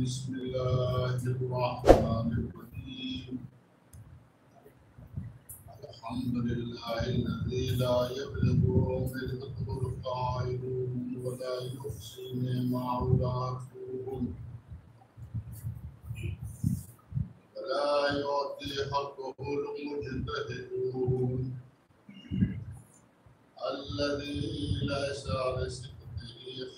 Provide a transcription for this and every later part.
بسم الله الرحمن الرحيم. الحمد لله الذي لا يبلغ ملكه القائلون ولا يحصي معولاته ولا يعطي حقه المجتهدون. الذي ليس لصدقه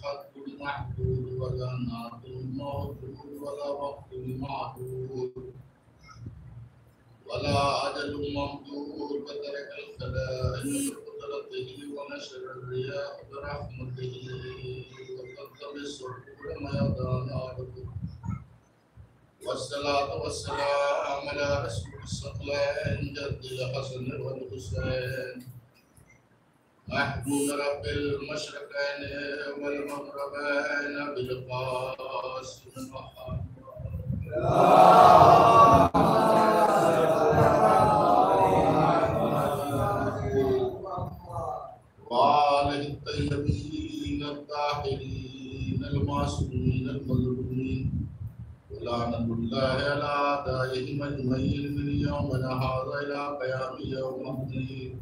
حد محدود ولا نعد موجود ولا وقت معدود ولا أجل ممدود وترك الخلائق بقدرته ونشر الرياح برحمته وقدم الصدور ميدان عرضه والصلاة والسلام على رسول الثقلين جد الحسن والحسين. محبوب رب المشرقين والمغربين بالقاسم محمد وآله الطيبين الطاهرين المعصومين المظلومين. ولعنة الله على أعدائهم أجمعين من يومنا هذا إلى قيام يوم الدين.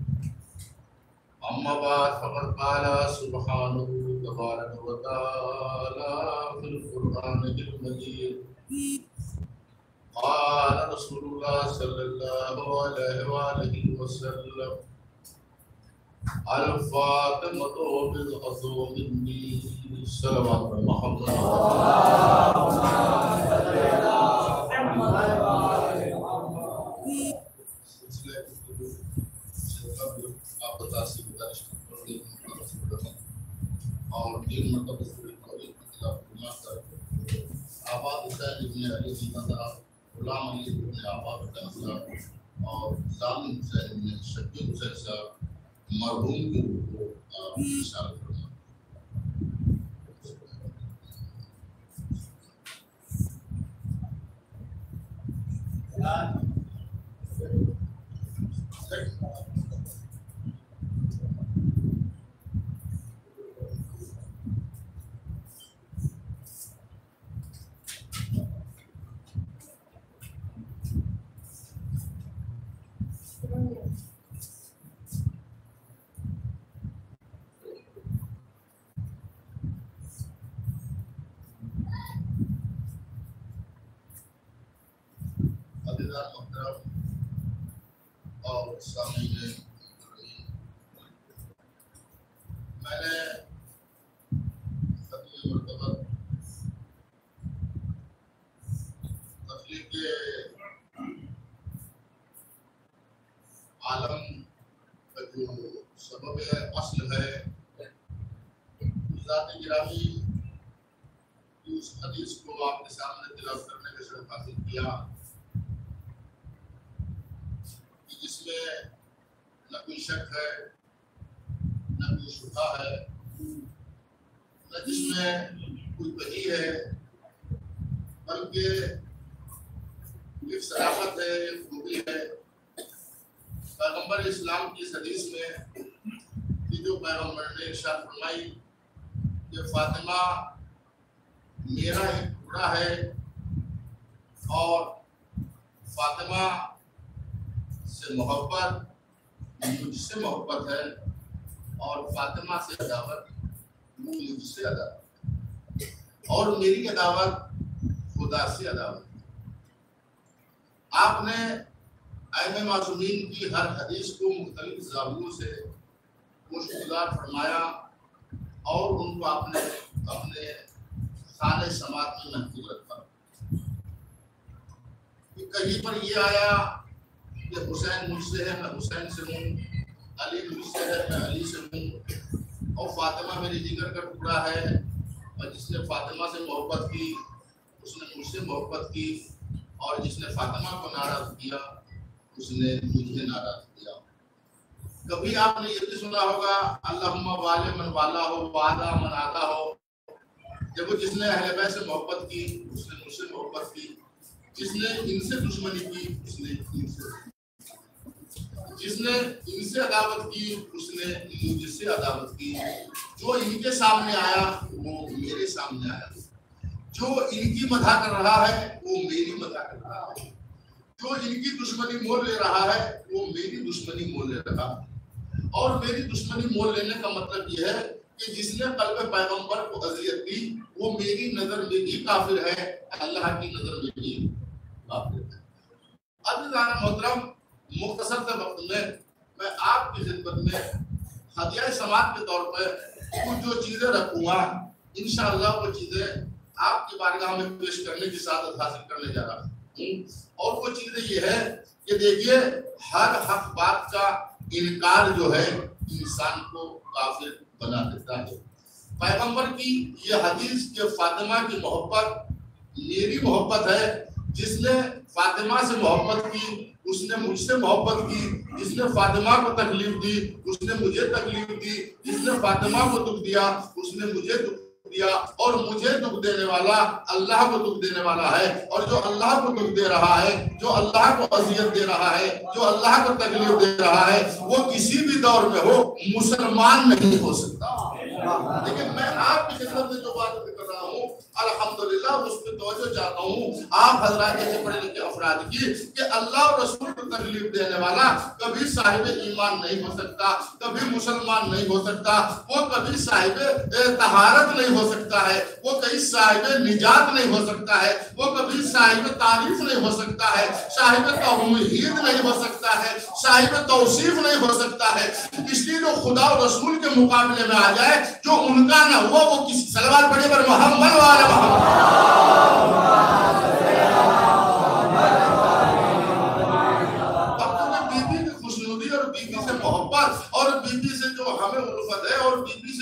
أما بعد، فقد قال سبحانه تبارك وتعالى في القرآن المجيد. قال رسول الله صلى الله عليه وآله وسلم، الفاطمة بضعة مني صلوات محمد سلسلہ اور تین مرتبہ سورہ توحید کے خلاف گناہ کر آباد حسین ابن علی جینا تھا غلام علی ابن آباد حسین صاحب اور ظالم حسین ابن شکیل حسین صاحب مرحوم کی روح کو آپ اشارہ فرما عزیزان محترم اور میں نے ختم مرتبہ کے عالم کا جو سبب ہے، اصل ہے گرامی اس حدیث کو آپ کے سامنے تلاوت کرنے کا شرف حاصل کیا کہ جس میں نہ کوئی شک ہے، نہ کوئی شبہ ہے، نہ جس میں کوئی بہی ہے، بلکہ ایک صرافت ہے ایک خوبی ہے۔ پیغمبر اسلام کی اس حدیث میں کہ جو پیغمبر نے ارشاد فرمائی کہ فاطمہ میرا ایک ٹکڑا ہے اور فاطمہ سے محبت، مجھ سے محبت ہے اور فاطمہ سے عداوت، مجھ سے عداوت۔ اور میری عداوت، خدا سے عداوت۔ آپ نے ایم معصومین کی ہر حدیث کو مختلف زاویوں سے مشکلات فرمایا اور ان کو آپ نے اپنے خانہ سماعت میں محفوظ رکھا۔ کہیں پر یہ آیا کہ حسین مجھ سے ہے میں حسین سے ہوں علی مجھ سے ہے میں علی سے ہوں اور فاطمہ میری جگر کا ٹکڑا ہے اور جس نے فاطمہ سے محبت کی، اس نے مجھ سے محبت کی اور جس نے فاطمہ کو ناراض کیا، اس نے مجھے ناراض کیا۔ کبھی آپ نے یہ بھی سنا ہوگا اللہ والے من والا ہو وعدہ من آتا ہو۔ جب وہ جس نے اہل بیت سے محبت کی، اس نے مجھ سے محبت کی۔ جس نے ان سے دشمنی کی، اس نے ان سے۔ جس نے ان سے عداوت کی، اس نے مجھ سے عداوت کی۔ جو ان کے سامنے آیا، وہ میرے سامنے آیا۔ جو ان کی مدح کر رہا ہے، وہ میری مدح کر رہا ہے۔ جو ان کی دشمنی مول لے رہا ہے، وہ میری دشمنی مول لے رہا ہے۔ اور میری دشمنی مول لینے کا مطلب یہ ہے کہ جس نے قلب پیغمبر کو اذیت دی وہ میری نظر میں بھی کافر ہے، اللہ کی نظر میں بھی کافر ہے۔ عزیزان محترم مختصر سے وقت میں میں آپ کی خدمت میں ہدیہ سماعت کے طور پر کچھ جو چیزیں رکھوں گا انشاءاللہ وہ چیزیں آپ کی بارگاہ میں پیش کرنے کی سعادت حاصل کرنے جا رہا ہوں۔ اور وہ چیزیں یہ ہے کہ دیکھیے ہر حق بات کا انکار جو ہے انسان کو کافر بنا دیتا ہے۔ پیغمبر کی یہ حدیث کہ فاطمہ کی محبت میری محبت ہے۔ جس نے فاطمہ سے محبت کی اس نے مجھ سے محبت کی جس نے فاطمہ کو تکلیف دی اس نے مجھے تکلیف دی جس نے فاطمہ کو دکھ دیا اس نے مجھے دکھ دیا اور مجھے دکھ دینے والا اللہ کو دکھ دینے والا ہے۔ اور جو اللہ کو دکھ دے رہا ہے جو اللہ کو اذیت دے رہا ہے جو اللہ کو تکلیف دے رہا ہے وہ کسی بھی دور میں ہو مسلمان نہیں ہو سکتا۔ لیکن میں آپ کی خدمت میں جو بات کر الحمدللہ، اس پہ توجہ چاہتا ہوں۔ آپ حضرات جیسے پڑھے لکھے افراد کی، کہ اللہ اور رسول کو تکلیف دینے والا کبھی صاحب ایمان نہیں ہو سکتا، کبھی مسلمان نہیں ہو سکتا، وہ کبھی صاحب تہارت نہیں ہو سکتا ہے، وہ کبھی صاحب نجات نہیں ہو سکتا ہے، وہ کبھی صاحب تعریف نہیں ہو سکتا ہے، صاحب توحید نہیں ہو سکتا ہے، صاحب توصیف نہیں ہو سکتا ہے۔ اس لیے جو خدا و رسول کے مقابلے میں آ جائے، جو ان کا نہ ہوا، وہ کسی سلوات پڑھے پر محمد والا ああ。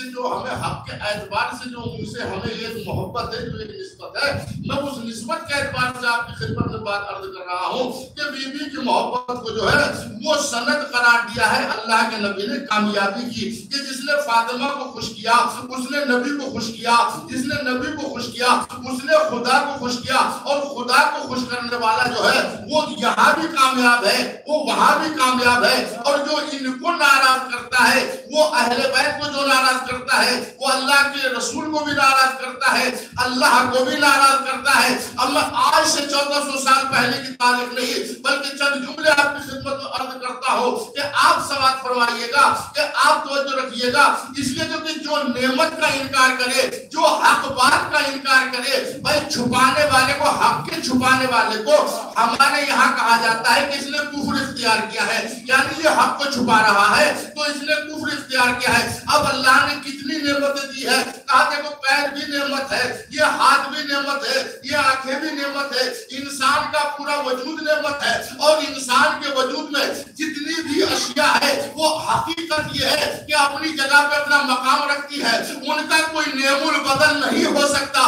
سے جو ہمیں حق کے اعتبار سے جو ان سے ہمیں ایک محبت ہے، جو ایک نسبت ہے، میں اس نسبت کے اعتبار سے آپ کی خدمت میں بات عرض کر رہا ہوں کہ بی بی کی محبت کو جو ہے، وہ سند قرار دیا ہے، اللہ کے نبی نے کامیابی کی کہ جس نے فاطمہ کو خوش کیا، اس نے نبی کو خوش کیا، جس نے نبی کو خوش کیا، اس نے خدا کو خوش کیا اور خدا کو خوش کرنے والا جو ہے، وہ یہاں بھی کامیاب ہے، وہ وہاں بھی کامیاب ہے اور جو ان کو ناراض کرتا ہے، وہ اہل بیت کو جو ناراض کرتا کرتا ہے، وہ اللہ کے رسول کو بھی ناراض کرتا ہے، اللہ کو بھی ناراض کرتا ہے۔ اب میں آج سے چودہ سو سال پہلے کی تاریخ نہیں، بلکہ چند جملے آپ کی خدمت میں عرض کرتا ہوں کہ آپ سوال فرمائیے گا، کہ آپ توجہ رکھیے گا۔ اس لیے کہ جو نعمت کا انکار کرے، جو حق بات کا انکار کرے، بھائی چھپانے والے کو، حق کے چھپانے والے کو ہمارے یہاں کہا جاتا ہے کہ اس نے کفر اختیار کیا ہے۔ یعنی یہ حق کو چھپا رہا ہے، تو اس نے کفر اختیار کیا ہے۔ اب اللہ نے کتنی نعمتیں دی ہے کہا کہ وہ پیر بھی نعمت ہے، یہ ہاتھ بھی نعمت ہے، یہ آنکھیں بھی نعمت ہے۔ انسان کا پورا وجود نعمت ہے، اور انسان کے وجود میں جتنی بھی اشیاء ہے وہ حقیقت یہ ہے کہ اپنی جگہ پہ اپنا مقام رکھتی ہے۔ ان کا کوئی نعم البدل نہیں ہو سکتا۔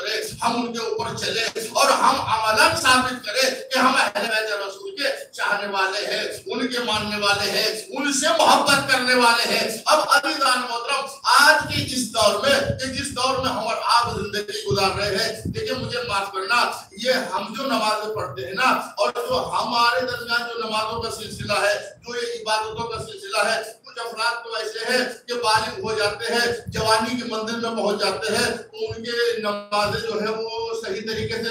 کو فالو کریں ہم ان کے اوپر چلے اور ہم عملاً ثابت کریں کہ ہم اہل بیت رسول کے چاہنے والے ہیں، ان کے ماننے والے ہیں، ان سے محبت کرنے والے ہیں۔ اب ابھی دان محترم، آج کی اس دور میں، کہ جس دور میں ہم اور آپ زندگی گزار رہے ہیں لیکن مجھے معاف کرنا، یہ ہم جو نمازیں پڑھتے ہیں نا، اور جو ہمارے درمیان جو نمازوں کا سلسلہ ہے، جو یہ عبادتوں کا سلسلہ ہے افراد تو ایسے ہیں کہ بالغ ہو جاتے ہیں، جوانی کے منزل میں پہنچ جاتے ہیں، ان کے نمازیں جو ہے وہ صحیح طریقے سے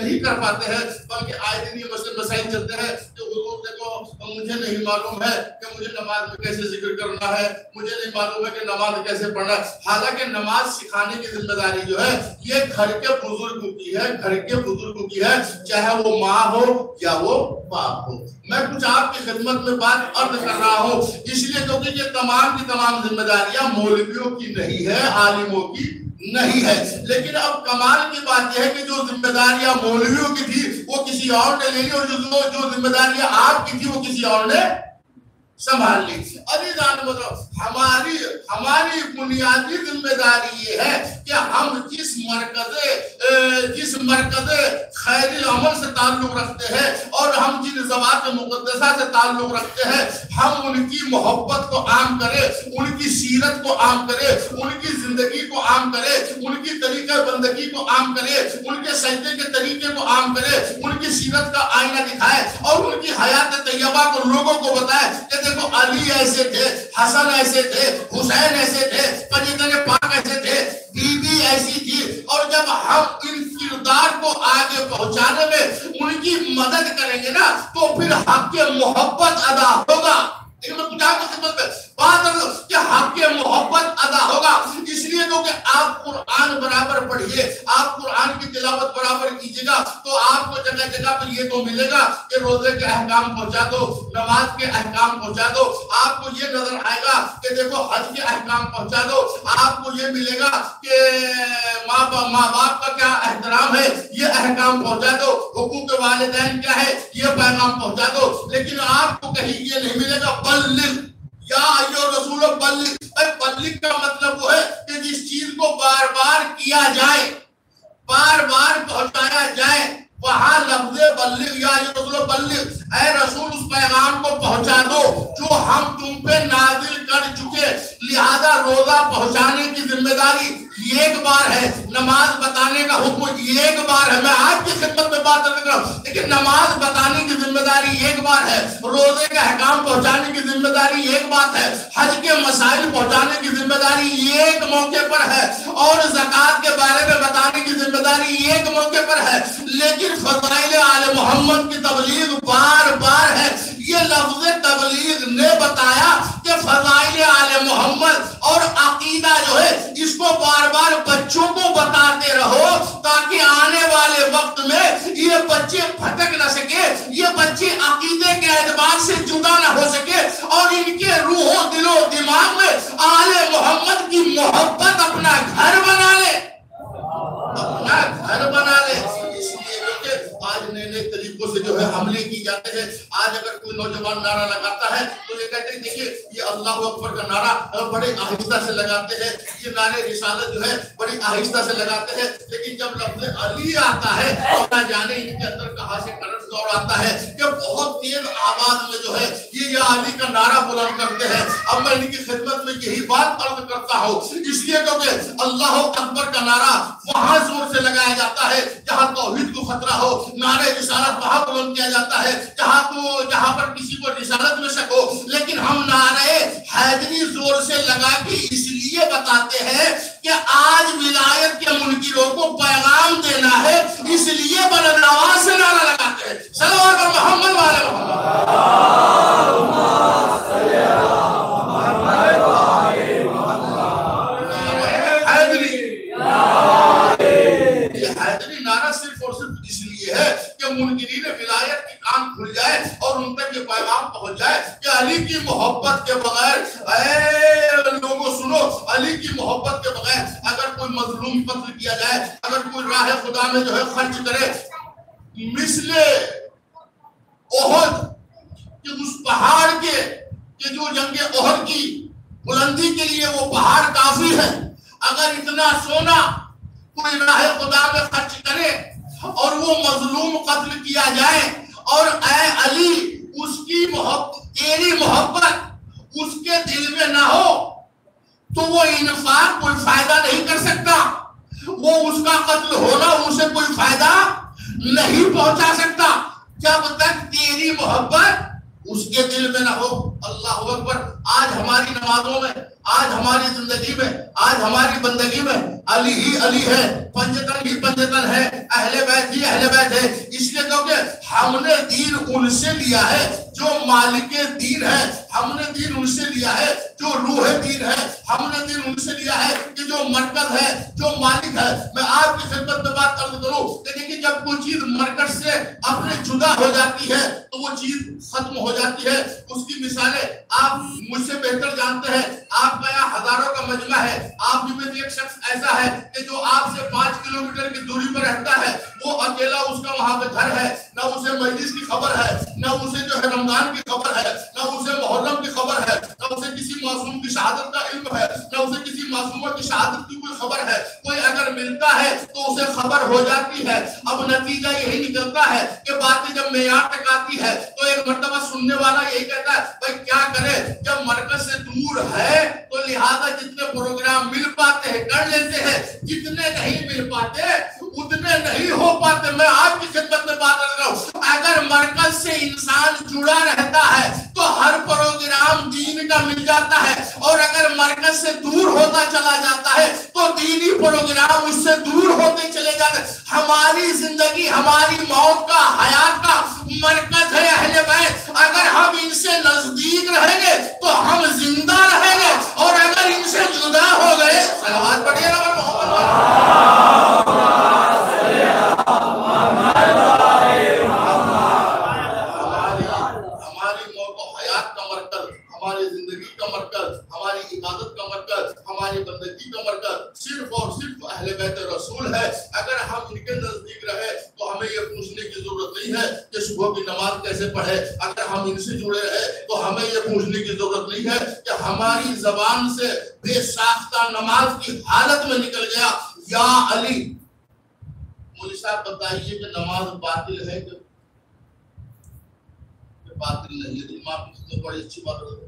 نہیں کر پاتے ہیں، بلکہ آئے دن یہ مسئلے مسائل چلتے ہیں کہ حضور دیکھو، مجھے نہیں معلوم ہے کہ مجھے نماز میں کیسے ذکر کرنا ہے، مجھے نہیں معلوم ہے کہ نماز کیسے پڑھنا ہے۔ حالانکہ نماز سکھانے کی ذمہ داری جو ہے، یہ گھر کے بزرگوں کی ہے، گھر کے بزرگوں کی ہے، چاہے وہ ماں ہو یا وہ باپ ہو میں کچھ آپ کی خدمت میں بات عرض کر رہا ہوں۔ اس لیے کیونکہ یہ تمام کی تمام ذمہ داریاں مولویوں کی نہیں ہے، عالموں کی نہیں ہے۔ لیکن اب کمال کی بات یہ ہے کہ جو ذمہ داریاں مولویوں کی تھی، وہ کسی اور نے لے لی اور جو ذمہ داریاں آپ کی تھی، وہ کسی اور نے سنبھال لی علی جان ہماری ہماری بنیادی ذمہ داری یہ ہے کہ ہم جس مرکز جس مرکز خیر عمل سے تعلق رکھتے ہیں اور ہم جن زبات مقدسہ سے تعلق رکھتے ہیں، ہم ان کی محبت کو عام کرے، ان کی سیرت کو عام کرے، ان کی زندگی کو عام کرے، ان کی طریقہ بندگی کو عام کرے، ان کے سجدے کے طریقے کو عام کرے، ان کی سیرت کا آئینہ دکھائے اور ان کی حیات طیبہ کو، لوگوں کو بتائے کہ دیکھو علی ایسے تھے، حسن ایسے تھے، حسین ایسے تھے پنجتن پاک ایسے تھے بی بی ایسی تھی۔ اور جب ہم ان کردار کو آگے پہنچانے میں ان کی مدد کریں گے نا، تو پھر حق کے محبت ادا ہوگا۔ لیکن میں کچھ آپ کی خدمت میں بات کر کہ حق محبت ادا ہوگا۔ اس لیے تو کہ آپ قرآن برابر پڑھئے آپ قرآن کی تلاوت برابر کیجیے گا، تو آپ کو جگہ جگہ پر یہ تو ملے گا کہ روزے کے احکام پہنچا دو، نماز کے احکام پہنچا دو۔ آپ کو یہ نظر آئے گا کہ دیکھو، حج کے احکام پہنچا دو۔ آپ کو یہ ملے گا کہ ماں باپ کا کیا احترام ہے، یہ احکام پہنچا دو۔ حقوق والدین کیا ہے، یہ پیغام پہنچا دو۔ لیکن آپ کو کہیں یہ نہیں ملے گا بلغ۔ یا ایو رسول بلغ۔ بلغ کا مطلب وہ ہے کہ جس چیز کو بار بار کیا جائے، بار بار پہنچایا جائے، وہاں لفظ بلغ یا ایو رسول بلغ۔ اے رسول، اس پیغام کو پہنچا دو جو ہم تم پہ نازل کر چکے۔ لہذا روزہ پہنچانے کی ذمہ داری ایک بار ہے، نماز بتانے کا حکم ایک بار ہے۔ میں آپ کی خدمت میں بات کر رہا ہوں، لیکن نماز بتانے کی ذمہ داری ایک بار ہے۔ روزے کا احکام پہنچانے کی ذمہ داری ایک بات ہے۔ حج کے مسائل پہنچانے کی ذمہ داری ایک موقع پر ہے۔ اور زکوٰۃ کے بارے میں بتانے کی ذمہ داری ایک موقع پر ہے۔ لیکن فضائل آل محمد کی تبلیغ بار بار ہے۔ یہ لفظ تبلیغ نے بتایا کہ فضائل آل محمد اور عقیدہ جو ہے، اس کو بار بار بچوں کو بتاتے رہو تاکہ آنے والے وقت میں یہ بچے پھٹک نہ سکے، یہ بچے عقیدے کے اعتبار سے جدا نہ ہو سکے اور ان کے روح و دل و دماغ میں آل محمد کی محبت اپنا گھر بنا لے۔ اپنا گھر بنا لے۔ آج نئے نئے طریقوں سے جو ہے حملے کی جاتے ہیں۔ آج اگر کوئی نوجوان نعرہ لگاتا ہے تو یہ کہتے ہیں، دیکھیے، یہ اللہ اکبر کا نعرہ بڑے آہستہ سے لگاتے ہیں۔ یہ نعرے رسالت جو ہے بڑی آہستہ سے لگاتے ہیں۔ لیکن جب لفظ علی آتا ہے تو نہ جانے ان کے اندر کہاں سے کرنٹ دور آتا ہے۔ کہ بہت تیز آواز میں جو ہے یہ یہ علی کا نعرہ بلند کرتے ہیں۔ اب میں ان کی خدمت میں یہی بات عرض کرتا ہوں۔ اس لیے کیونکہ اللہ اکبر کا نعرہ وہاں زور سے لگایا جاتا ہے، جہاں توحید کو خطرہ ہو۔ نعرے رسالت وہاں بلند کیا جاتا ہے، جہاں کو جہاں پر کسی کو رسالت میں شک ہو، لیکن ہم نعرے حیدری زور سے لگا کے اس لیے بتاتے ہیں کہ آج ولایت کے منکروں کو پیغام دینا ہے، اس لیے بلند آواز سے نعرہ لگاتے ہیں۔ صلوات محمد والے محمد۔ منکرین ولایت کی کان کھل جائے اور ان تک یہ پیغام پہنچ جائے کہ علی کی محبت کے بغیر، اے لوگوں سنو، علی کی محبت کے بغیر اگر کوئی مظلوم قتل کیا جائے، اگر کوئی راہ خدا میں جو ہے خرچ کرے، مثل احد کہ اس پہاڑ کے، کہ جو جنگ احد کی بلندی کے لیے وہ پہاڑ کافی ہے، اگر اتنا سونا کوئی راہ خدا میں خرچ کرے اور وہ مظلوم قتل کیا جائے اور اے علی، اس کی محبت تیری محبت اس کے دل میں نہ ہو، تو وہ انفاق کوئی فائدہ نہیں کر سکتا۔ وہ اس کا قتل ہونا اسے کوئی فائدہ نہیں پہنچا سکتا۔ جب تک تیری محبت اس کے دل میں نہ ہو۔ اللہ اکبر، آج ہماری نمازوں میں، آج ہماری زندگی میں، آج ہماری بندگی میں علی ہی علی ہے پنجتن ہی پنجتن ہے، اہل بیت ہی اہل بیت ہے۔ اس لیے کیونکہ ہم نے دین ان سے لیا ہے، جو مالک دین ہے ہم نے دین ان سے لیا ہے جو روح دین ہے۔ ہم نے دین ان سے لیا ہے کہ جو مرکز ہے، جو مالک ہے۔ میں آپ کی خدمت میں بات کر کروں لیکن کہ جب کوئی چیز مرکز سے اپنے جدا ہو جاتی ہے، تو وہ چیز ختم ہو جاتی ہے۔ اس کی مثالیں آپ مجھ سے بہتر جانتے ہیں۔ آپ کا یہاں ہزاروں کا مجمع ہے۔ آپ میں ایک شخص ایسا ہے کہ جو آپ سے پانچ کلومیٹر کی دوری پر رہتا ہے۔ وہ اکیلا اس کا وہاں پہ گھر ہے۔ نہ اسے مجلس کی خبر ہے، نہ اسے جو ہے رمضان کی خبر ہے، نہ اسے محرم کی خبر ہے، نہ اسے کسی معصوم کی شہادت کا علم ہے، نہ اسے کسی معصومہ کی شہادت کی کوئی خبر ہے۔ کوئی اگر ملتا ہے تو اسے خبر ہو جاتی ہے۔ اب نتیجہ یہی نکلتا ہے کہ باتیں جب معیار تک آتی ہے، تو ایک مرتبہ سننے والا یہی کہتا ہے، بھائی کیا کرے؟ جب مرکز سے دور ہے، تو لہذا جتنے پروگرام مل پاتے ہیں، کر لیتے ہیں، جتنے نہیں مل پاتے اتنے نہیں ہو پاتے، میں آپ کی خدمت میں بات کر رہا ہوں۔ اگر مرکز سے انسان جڑا رہتا ہے، تو ہر پروگرام دین کا مل جاتا ہے۔ اور اگر مرکز سے دور ہوتا چلا جاتا ہے، تو دینی پروگرام اس سے دور ہوتے چلے جاتے ہماری زندگی، ہماری موت کا، حیات کا مرکز ہے اہل بیت۔ اگر ہم ان سے نزدیک رہیں گے، تو ہم زندہ رہیں گے۔ اور اگر ان سے جدا ہو گئے سلوات پڑھیے نا محمد۔ ہماری کا مرکز، ہماری زندگی کا مرکز، ہماری عبادت کا مرکز، ہماری بندگی کا مرکز۔ صرف اور صرف اہل بیت رسول ہے۔ اگر ہم ان کے نزدیک رہے تو ہمیں یہ پوچھنے کی ضرورت نہیں ہے کہ صبح کی نماز کیسے پڑھے۔ اگر ہم ان سے جڑے رہے تو ہمیں یہ پوچھنے کی ضرورت نہیں ہے کہ ہماری زبان سے بے ساختہ نماز کی حالت میں نکل گیا۔ یا علی مجھے صاحب بتائیے کہ نماز باطل ہے کہ باطل نہیں ہے۔ تو بڑی اچھی بات ہے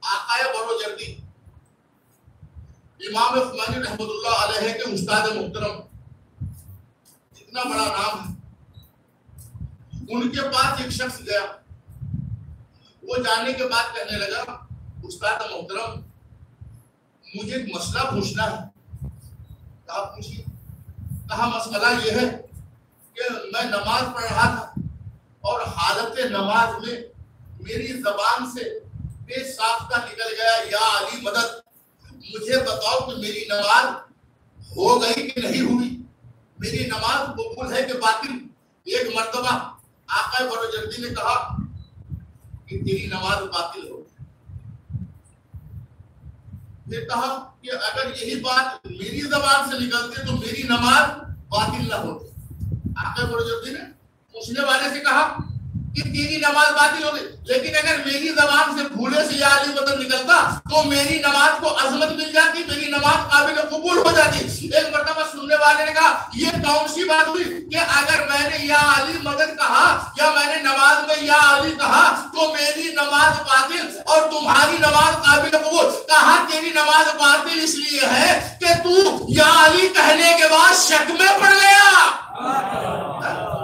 آقای برو جردی امام خمانی رحمت اللہ علیہ کے استاد محترم اتنا بڑا نام ہے۔ ان کے پاس ایک شخص گیا۔ وہ جانے کے بعد کہنے لگا، استاد محترم، مجھے ایک مسئلہ پوچھنا ہے۔ کہا پوچھئے۔ کہا مسئلہ یہ ہے کہ میں نماز پڑھ رہا تھا اور حالت نماز میں میری زبان سے بے ساختہ نکل گیا، یا علی مدد، مجھے بتاؤ کہ میری نماز ہو گئی کہ نہیں ہوئی؟ میری نماز قبول ہے کہ باطل؟ ایک مرتبہ آقا برو جردی نے کہا کہ تیری نماز باطل ہو پھر کہا کہ اگر یہی بات میری زبان سے نکلتے تو میری نماز باطل نہ ہوتی۔ آقا برو جردی نے پوچھنے والے سے کہا کہ تیری نماز باطل ہو گئی۔ لیکن اگر میری زبان سے بھولے سے یا علی بدل نکلتا، تو میری نماز کو عظمت مل جاتی، میری نماز قابل قبول ہو جاتی۔ ایک مرتبہ سننے والے نے کہا، یہ کون سی بات ہوئی کہ اگر میں نے یا علی مدد کہا یا میں نے نماز میں یا علی کہا، تو میری نماز باطل اور تمہاری نماز قابل قبول۔ کہا، تیری نماز باطل اس لیے ہے کہ تو یا علی کہنے کے بعد شک میں پڑ گیا۔ تو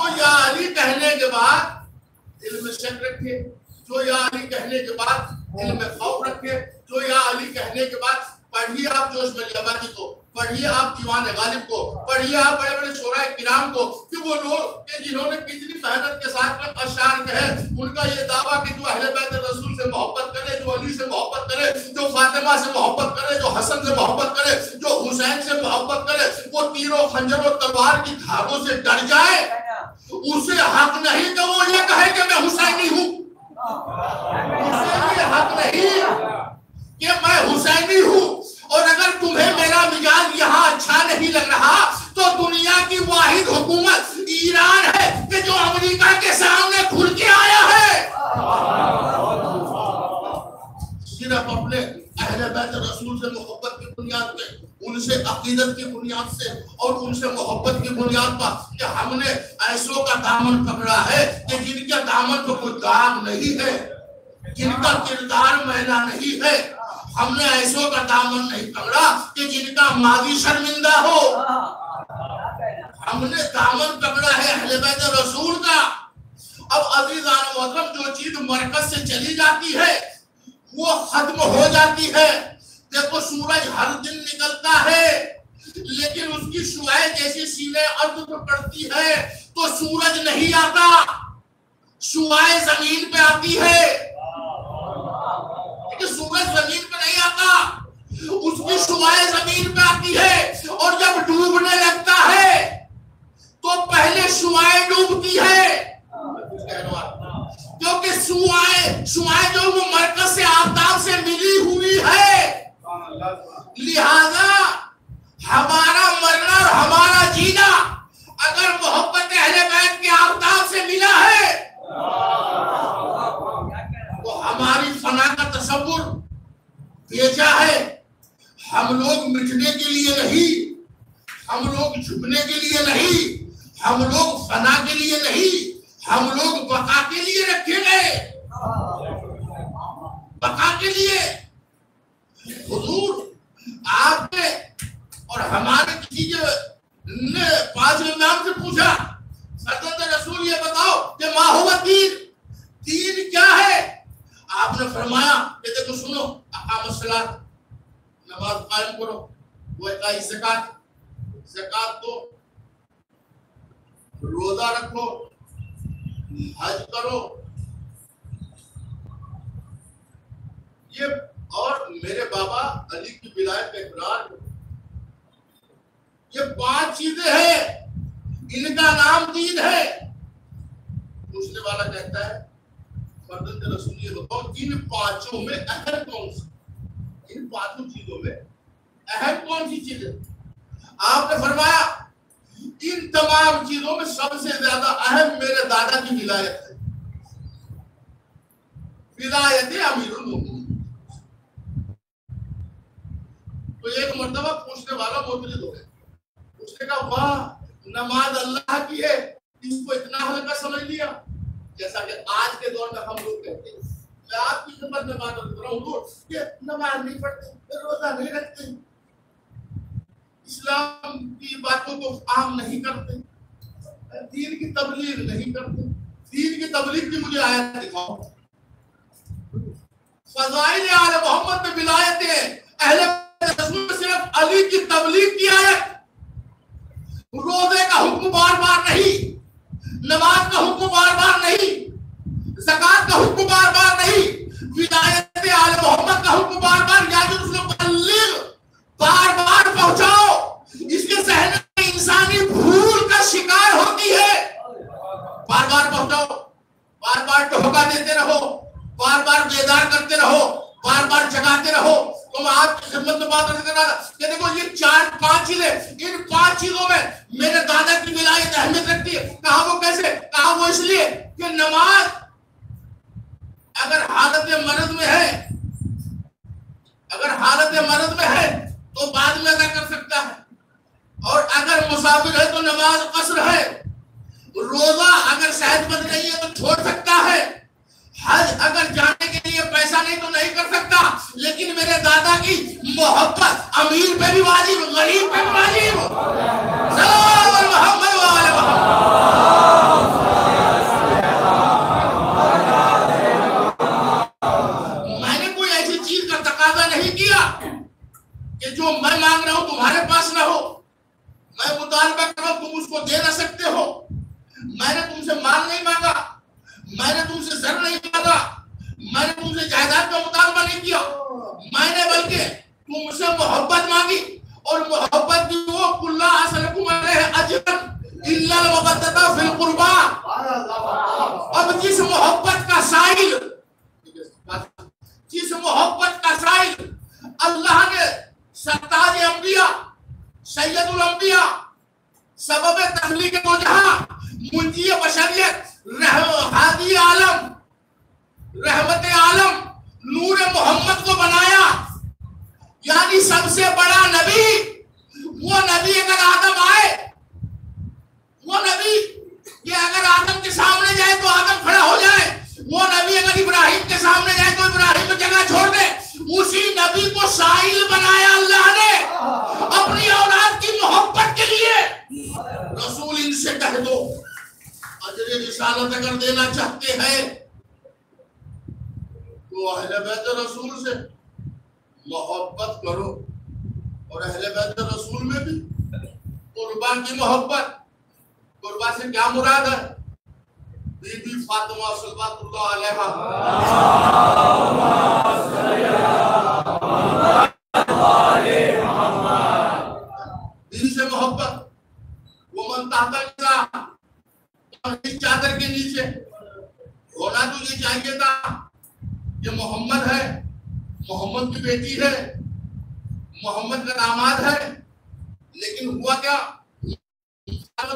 جو یا علی کہنے کے بعد علم شک رکھے، جو یا علی کہنے کے بعد علم خوف رکھے، جو یا علی کہنے کے بعد پڑھیے آپ جوش ملی آبادی کو۔ پڑھیے آپ دیوان غالب کو پڑھیے آپ بڑے بڑے شورا کرام کو کہ وہ لوگ کہ جنہوں نے کتنی محنت کے ساتھ میں اشعار کہے ان کا یہ دعویٰ کہ جو اہل بیت رسول سے محبت کرے جو علی سے محبت کرے جو فاطمہ سے محبت کرے جو حسن سے محبت کرے جو حسین سے محبت کرے وہ تیروں خنجر و تلوار کی دھاگوں سے ڈر جائے اسے حق نہیں کہ وہ یہ کہے کہ میں حسینی ہوں۔ اسے یہ حق نہیں کہ میں حسینی ہوں۔ اور اگر تمہیں میرا مزاج یہاں اچھا نہیں لگ رہا، تو دنیا کی واحد حکومت ایران ہے کہ جو امریکہ کے سامنے کھل کے آیا ہے۔ صرف اپنے اہل بیت رسول سے محبت کی بنیاد پہ، ان سے عقیدت کی بنیاد سے اور ان سے محبت کی بنیاد پر کہ ہم نے ایسوں کا دامن پکڑا ہے کہ جن کے دامن کو کوئی داغ نہیں ہے، جن کا کردار میلا نہیں ہے۔ ہم نے ایسوں کا دامن نہیں پکڑا کہ جن کا ماضی شرمندہ ہو۔ ہم نے دامن پکڑا ہے اہل بیت رسول کا۔ اب عزیزان محترم جو چیز مرکز سے چلی جاتی ہے، وہ ختم ہو جاتی ہے۔ دیکھو، سورج ہر دن نکلتا ہے، لیکن اس کی شعائیں جیسی سینے ارد پر پڑتی ہے تو سورج نہیں آتا شعائیں زمین پہ آتی ہے۔ لیکن زمین پہ نہیں آتا۔ اس کی شعائیں زمین پہ آتی ہے اور جب ڈوبنے لگتا ہے، تو پہلے شعائیں ڈوبتی ہے۔ کیونکہ شعائیں شعائیں جو وہ مرکز سے آفتاب سے ملی ہوئی ہے۔ لہذا ہمارا مرنا اور ہمارا جینا اگر محبت اہل بیت کے آفتاب سے ملا ہے، تو ہماری فنا کا تصور بھیجا ہے؟ ہم لوگ مٹنے کے لیے نہیں، ہم لوگ جھکنے کے لیے نہیں، ہم لوگ فنا کے لیے نہیں، ہم لوگ بقا کے لیے رکھے گئے۔ بقا کے لیے۔ حضور آپ نے اور ہمارے کسی نے پانچ امام سے پوچھا سرزند رسول یہ بتاؤ کہ ماں ہوا تین تین کیا ہے؟ آپ نے فرمایا کہ دیکھو سنو، اقام الصلاۃ نماز قائم کرو، وہ اقائی زکات زکات دو، روزہ رکھو، حج کرو۔ یہ اور میرے بابا علی کی ولایت کا اقرار۔ یہ پانچ چیزیں ہیں، ان کا نام دین ہے۔ پوچھنے والا کہتا ہے مردن کے رسول یہ بتاؤ ان پانچوں میں اہم کون سی؟ ان پانچوں چیزوں میں اہم کون سی چیز ہے؟ آپ نے فرمایا، ان تمام چیزوں میں سب سے زیادہ اہم میرے دادا کی ولایت ہے۔ ولایت امیر المومنین۔ تو ایک مرتبہ پوچھنے والا موترد ہو گیا۔ اس نے کہا، واہ، نماز اللہ کی ہے، اس کو اتنا ہلکا سمجھ لیا۔ جیسا کہ آج کے دور میں ہم لوگ کہتے ہیں، میں آپ کی خدمت میں بات کر رہا ہوں کہ نماز نہیں پڑھتے روزہ نہیں رکھتے۔ اسلام کی باتوں کو عام نہیں کرتے، دین کی تبلیغ نہیں کرتے۔ دین کی تبلیغ کی مجھے آیت دکھاؤ۔ فضائل آل محمد میں ولایت ہے۔ اہل رسول صرف علی کی تبلیغ کی آیت۔ روزے کا حکم بار بار نہیں۔ نماز کا حکم بار بار نہیں۔ زکات کا حکم بار بار نہیں ولایت آل محمد کا حکم بار بار، یا جو اس نے بار بار پہنچاؤ، اس کے ذہن میں انسانی بھول کا شکار ہوتی ہے۔ بار بار پہنچاؤ، بار بار ٹھوکا دیتے رہو، بار بار بیدار کرتے رہو، بار بار جگاتے رہو۔ تو میں آپ کی خدمت میں بات کرنے رہا کہ یعنی دیکھو یہ چار پانچ چیزیں، ان پانچ چیزوں میں میرے دادا کی ولایت اہمیت رکھتی ہے۔ کہا وہ کیسے؟ کہا وہ اس لیے کہ نماز اگر حالت مرض میں ہے، اگر حالت مرض میں ہے تو بعد میں ادا کر سکتا ہے۔ اور اگر مسافر ہے تو نماز قصر ہے۔ روزہ اگر صحت مند نہیں ہے تو چھوڑ سکتا ہے۔ حج اگر جانے کے لیے پیسہ نہیں تو نہیں کر سکتا۔ لیکن میرے دادا کی محبت امیر پہ بھی واجب، غریب پہ بھی واجب۔ سلام محمد جو میں مانگ رہا ہوں تمہارے پاس نہ ہو۔ میں مطالبہ کر رہا ہوں تم اس کو دے نہ سکتے ہو۔ میں نے تم سے مال نہیں مانگا۔ میں نے تم سے زر نہیں مانگا۔ میں نے تم سے جائیداد کا مطالبہ نہیں کیا۔ میں نے بلکہ تم سے محبت مانگی۔ اور محبت کی وہ کلا اسلکم علیہ اجر الا المبتدا فی القربا اب جس محبت کا سائل، جس محبت کا سائل اللہ نے سرتاج انبیاء، سید الانبیاء، سبب تخلیق کو جہاں منجی بشریت ہادی عالم، رحمت عالم، نور محمد کو بنایا۔ یعنی سب سے بڑا نبی، وہ نبی اگر آدم آئے، وہ نبی یہ اگر آدم کے سامنے جائے تو آدم کھڑا ہو جائے۔ وہ نبی اگر ابراہیم کے سامنے جائے تو ابراہیم کو جگہ چھوڑ دے۔ اسی نبی کو سائل بنایا اللہ نے۔ اپنی اولاد کی محبت کے لیے۔ رسول ان سے کہہ دو۔ اجر رسالت اگر دینا چاہتے ہیں، تو اہل بیت رسول سے محبت کرو۔ اور اہل بیت رسول میں بھی قربا کی محبت۔ قربا سے کیا مراد ہے؟ بی بی فاطمہ صلوات اللہ علیہ۔ بیوی سے محبت، وہ من تحت اس چادر کے نیچے ہونا تو یہ چاہیے تھا کہ محمد ہے، محمد کی بیٹی ہے، محمد کا داماد ہے۔ لیکن ہوا کیا؟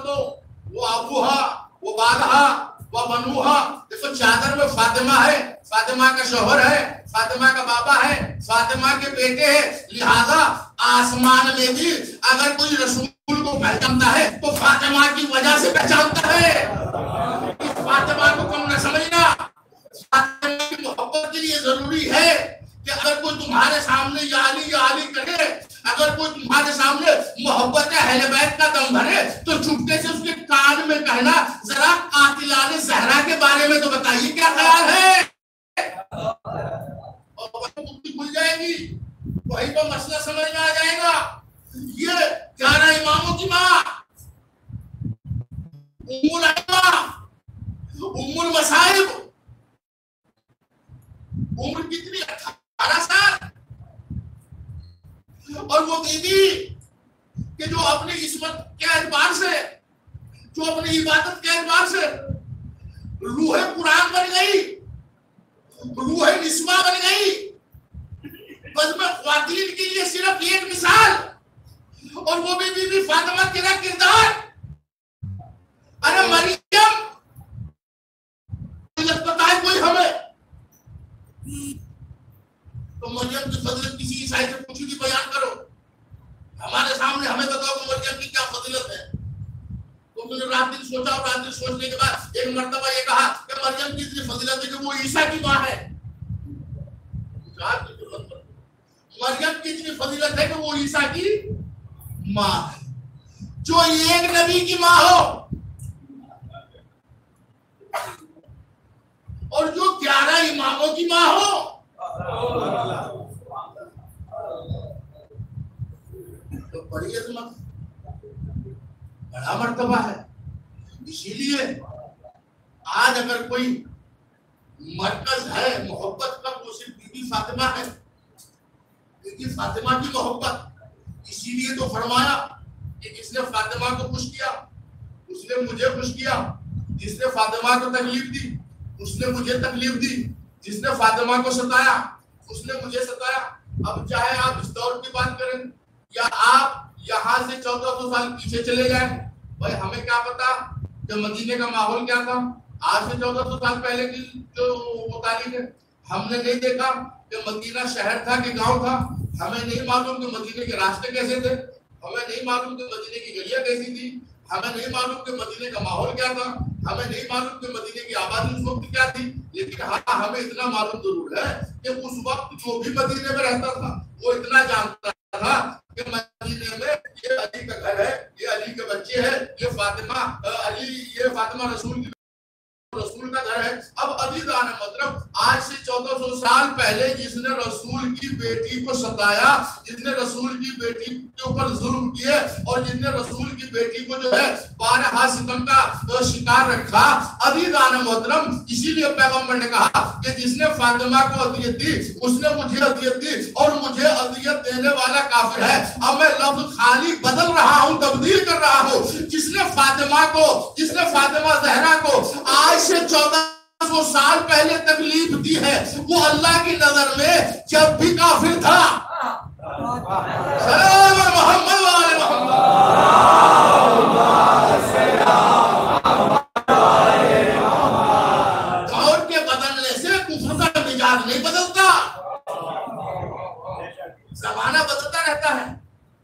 تو وہ ابوہا وہ بادہا وہ بنوہا دیکھو چادر میں فاطمہ ہے، فاطمہ کا شوہر ہے، فاطمہ کا بابا ہے، فاطمہ کے بیٹے ہیں۔ لہذا آسمان میں بھی اگر کوئی رسول کو پہچانتا ہے تو فاطمہ کی وجہ سے پہچانتا ہے۔ فاطمہ کو کم نہ سمجھنا۔ فاطمہ کی محبت کے لیے ضروری ہے۔ کہ اگر کوئی تمہارے سامنے یا علی یا علی کہے، اگر کوئی تمہارے سامنے محبت اہل بیت کا دم بھرے، تو چھپتے سے اس کے کان میں کہنا ذرا قاتلان زہرا کے بارے میں تو بتائیے کیا خیال ہے؟ اور کھل جائے گی۔ وہی تو مسئلہ سمجھ میں آ جائے گا۔ یہ گیارہ اماموں کی ماں۔ ام العلمہ ام المصائب۔ عمر کتنی اٹھارہ اور وہ بیوی کہ جو اپنی عصمت کے اعتبار سے، جو اپنی عبادت کے اعتبار سے روح قرآن بن گئی، روح نسما بن گئی۔ بس میں خواتین کے لیے صرف ایک مثال۔ اور وہ بھی بی بی فاطمہ تیرا کردار۔ ارے مریم بتائے کوئی ہمیں تو مریم کی فضلت کسی عیسائی سے پوچھی تھی بیان کرو ہمارے سامنے ہمیں بتاؤ کہ مریم کی کیا فضلت ہے تو میں نے رات دن سوچا اور رات دن سوچنے کے بعد ایک مرتبہ یہ کہا کہ مریم کی ہے کہ وہ عیسیٰ کی ماں ہے۔ مریم کی اتنی فضلت ہے کہ وہ عیسیٰ کی ماں ہے۔ جو ایک نبی کی ماں ہو۔ اور جو گیارہ اماموں کی ماں ہو۔ تو بڑی عظمت۔ بڑا مرتبہ ہے۔ اسی لیے آج اگر کوئی مرکز ہے، محبت کا وہ صرف بی بی فاطمہ ہے۔ بی بی فاطمہ کی محبت، اسی لیے تو فرمایا کہ جس نے فاطمہ کو خوش کیا، اس نے مجھے خوش کیا۔ جس نے فاطمہ کو تکلیف دی، اس نے مجھے تکلیف دی۔ جس نے فاطمہ کو ستایا، اس نے مجھے ستایا۔ اب چاہے آپ اس دور کی بات کریں، یا آپ یہاں سے چودہ سو سال پیچھے چلے جائیں بھائی ہمیں کیا پتا کہ مدینے کا ماحول کیا تھا؟ آج سے چودہ سو سال پہلے کی جو وہ تاریخ ہے، ہم نے نہیں دیکھا کہ مدینہ شہر تھا کہ گاؤں تھا۔ ہمیں نہیں معلوم کہ مدینے کے راستے کیسے تھے۔ ہمیں نہیں معلوم کہ مدینے کی گلیاں کیسی تھی ہمیں نہیں معلوم کہ مدینے کا ماحول کیا تھا۔ ہمیں نہیں معلوم کہ مدینے کی آبادی اس وقت کیا تھی۔ لیکن ہاں ہمیں اتنا معلوم ضرور ہے کہ اس وقت جو بھی مدینے میں رہتا تھا، وہ اتنا جانتا تھا کہ مدینے میں یہ علی کا گھر ہے، یہ علی کے بچے ہیں، یہ فاطمہ، علی، یہ فاطمہ رسول کی کا گھر ہے۔ اب عزیز آنے مطلب آج سے چودہ سو سال پہلے جس نے رسول کی بیٹی کو ستایا، جس نے رسول کی بیٹی کے اوپر ظلم کیے اور جس نے رسول کی بیٹی کو جو ہے بارہ ستم کا شکار رکھا۔ عزیز آنے مطلب اسی لیے پیغمبر نے کہا کہ جس نے فاطمہ کو عذیت دی، اس نے مجھے عذیت دی اور مجھے عذیت دینے والا کافر ہے۔ اب میں لفظ خالی بدل رہا ہوں، تبدیل کر رہا ہوں۔ جس نے فاطمہ کو، جس نے فاطمہ زہرا کو آج سے چودہ سو سال پہلے تکلیف دی ہے، وہ اللہ کی نظر میں جب بھی کافر تھا۔ سلام محمد والے محمد۔ دور کے بدلنے سے کفر کا مزاج نہیں بدلتا۔ زمانہ بدلتا رہتا ہے،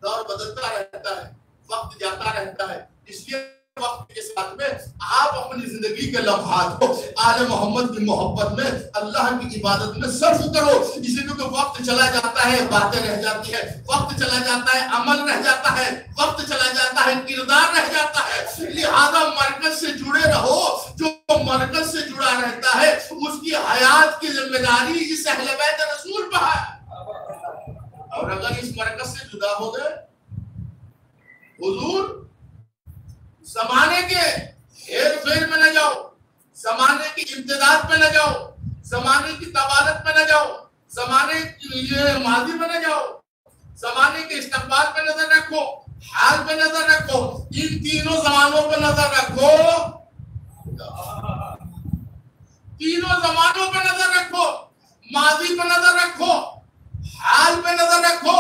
دور بدلتا رہتا ہے، وقت جاتا رہتا ہے۔ اس لیے وقت کے ساتھ میں آپ اپنی زندگی کے لمحات کو آل محمد کی محبت میں اللہ کی عبادت میں صرف کرو۔ اسی لیے وقت چلا جاتا ہے، باتیں رہ جاتی ہے وقت چلا جاتا ہے، عمل رہ جاتا ہے۔ وقت چلا جاتا ہے، کردار رہ جاتا ہے۔ لہذا مرکز سے جڑے رہو۔ جو مرکز سے جڑا رہتا ہے، اس کی حیات کی ذمہ داری اس اہل بیت رسول پہ ہے۔ اور اگر اس مرکز سے جدا ہو گئے، حضور زمانے کے ہیر فیر میں نہ جاؤ، زمانے کی امتداد پہ نہ جاؤ، زمانے کی طوالت پہ نہ جاؤ، زمانے کی ماضی پہ نہ جاؤ، زمانے کے استقبال پہ نظر رکھو، حال پہ نظر رکھو، ان تینوں زمانوں پہ نظر رکھو۔ تینوں زمانوں پہ نظر رکھو، ماضی پہ نظر رکھو، حال پہ نظر رکھو،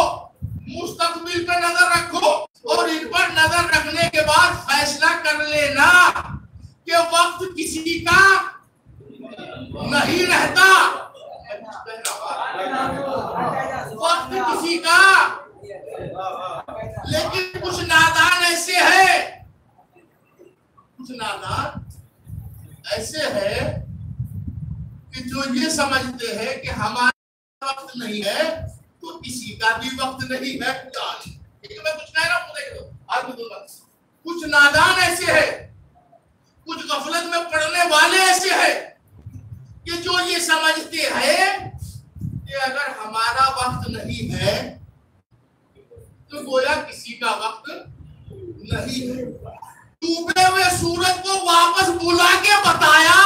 مستقبل پہ نظر رکھو۔ اور ان پر نظر رکھنے کے بعد فیصلہ کر لینا کہ وقت کسی کا نہیں رہتا۔ وقت کسی کا لیکن کچھ نادان ایسے ہے کچھ نادان ایسے ہے کہ جو یہ سمجھتے ہیں کہ ہمارا وقت نہیں ہے تو کسی کا بھی وقت نہیں ہے۔ میں کچھ کہہ رہا ہوں دیکھ لو آج کچھ نادان ایسے ہے کچھ غفلت میں پڑھنے والے ایسے ہیں کہ جو یہ سمجھتے ہیں کہ اگر ہمارا وقت نہیں ہے تو گویا کسی کا وقت نہیں ہے۔ ڈوبے ہوئے سورج کو واپس بلا کے بتایا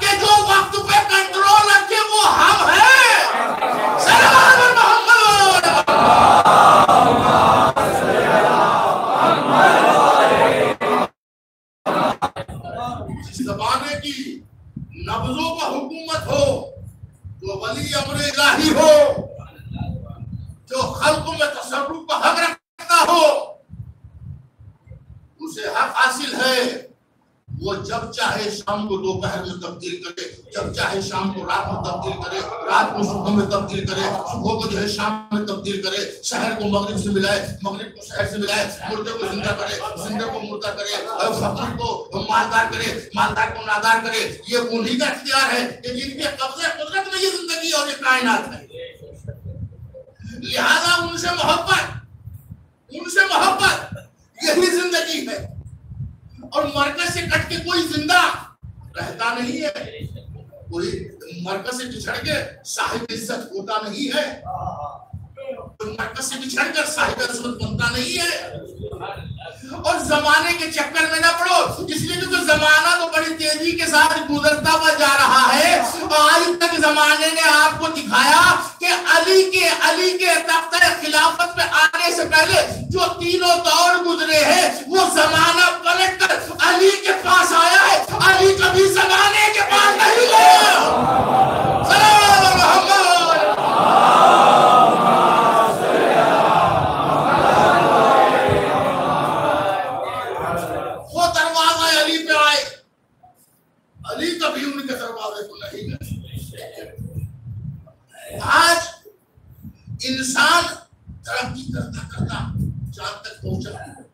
کہ جو وقت پہ کنٹرول رکھے وہ ہم ہیں۔ نبزوں کا حکومت ہو جو ولی امر الہی ہو جو خلق میں تصرف کا حق رکھتا ہو اسے حق حاصل ہے وہ جب چاہے شام کو دوپہر میں تبدیل کرے، جب چاہے شام کو رات میں تبدیل کرے، رات کو صبح میں تبدیل کرے، صبح کو جو ہے شام میں تبدیل کرے، شہر کو مغرب سے ملائے، مغرب کو شہر سے ملائے، مردے کو زندہ کرے، زندہ کو مردہ کرے، اور فقیر کو مالدار کرے، مالدار کو نادار کرے، یہ انہی کا اختیار ہے کہ جن کے قبضے قدرت میں یہ زندگی اور یہ کائنات ہے۔ لہذا ان سے محبت، ان سے محبت، یہی زندگی ہے۔ اور مرکز سے کٹ کے کوئی زندہ رہتا نہیں ہے۔ کوئی مرکز سے بچھڑ کے صاحب عزت ہوتا نہیں ہے۔ مرکز سے بچھڑ کر صاحب عزت بنتا نہیں ہے اور زمانے کے چکر میں نہ پڑو۔ اس لیے کیونکہ زمانہ تو بڑی تیزی کے ساتھ گزرتا ہوا جا رہا ہے۔ آج تک زمانے نے آپ کو دکھایا کہ علی کے علی کے تخت خلافت میں آنے سے پہلے جو تینوں دور گزرے ہیں، وہ زمانہ پلٹ کر علی کے پاس آیا ہے۔ علی کبھی زمانے کے پاس نہیں گیا۔ سلام محمد آج انسان ترقی کرتا کرتا چاند تک پہنچا،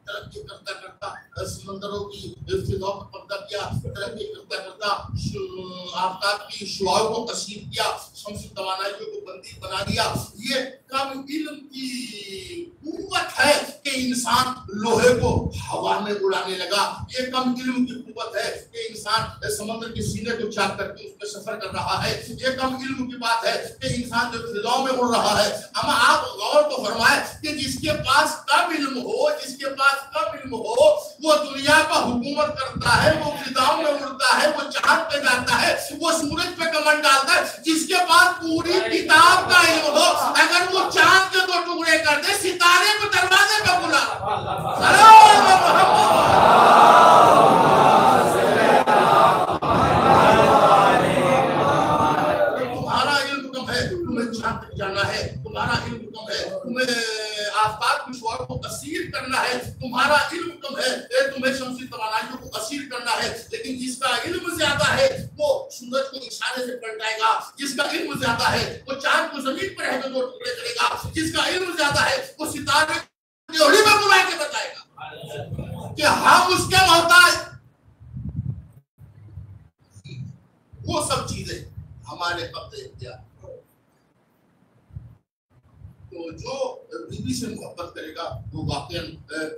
ترقی کرتا کرتا سمندروں کی فضاؤں کو پردہ کیا، ترقی کرتا کرتا آفتاب کی شعاؤں کو کثیر کیا شمسی توانائیوں کو بندی بنا دیا۔ یہ کم علم کی قوت ہے کہ انسان لوہے کو ہوا میں اڑانے لگا۔ یہ کم علم کی قوت ہے کہ انسان سمندر کے سینے کو چاک کر کے اس میں سفر کر رہا ہے۔ یہ کم علم کی بات ہے کہ انسان جو فضاؤں میں اڑ رہا ہے۔ اما آپ غور تو فرمائے کہ جس کے پاس کم علم ہو، جس کے پاس کم علم ہو، وہ دنیا کا حکومت کرتا ہے، وہ فضاؤں میں اڑتا ہے، وہ چاند پہ جاتا ہے، وہ سورج پہ کمن ڈالتا ہے۔ جس کے پاس پوری کتاب کا علم ہو، اگر وہ چاند کے دو ٹکڑے کر دے، ستارے کو دروازے پہ بلا۔ سلام تمہارا ہے، تمہارا علم کم ہے۔ تمہیں آفتاب کی شعاع کو اسیر کرنا ہے، تمہارا علم کم ہے۔ اے تمہیں شمسی توانائیوں کو اسیر کرنا ہے، لیکن جس کا علم زیادہ ہے، وہ سورج کو اشارے سے پلٹائے گا۔ جس کا علم زیادہ ہے، وہ چاند کو زمین پر رہ دو ٹکڑے کرے گا۔ جس کا علم زیادہ ہے، وہ ستارے کو میں بلا کے بتائے گا۔ کہ ہم اس کے محتاج۔ وہ سب چیزیں ہمارے قبضے اختیار۔ تو جو بیوی سے محبت کرے گا، وہ واقعا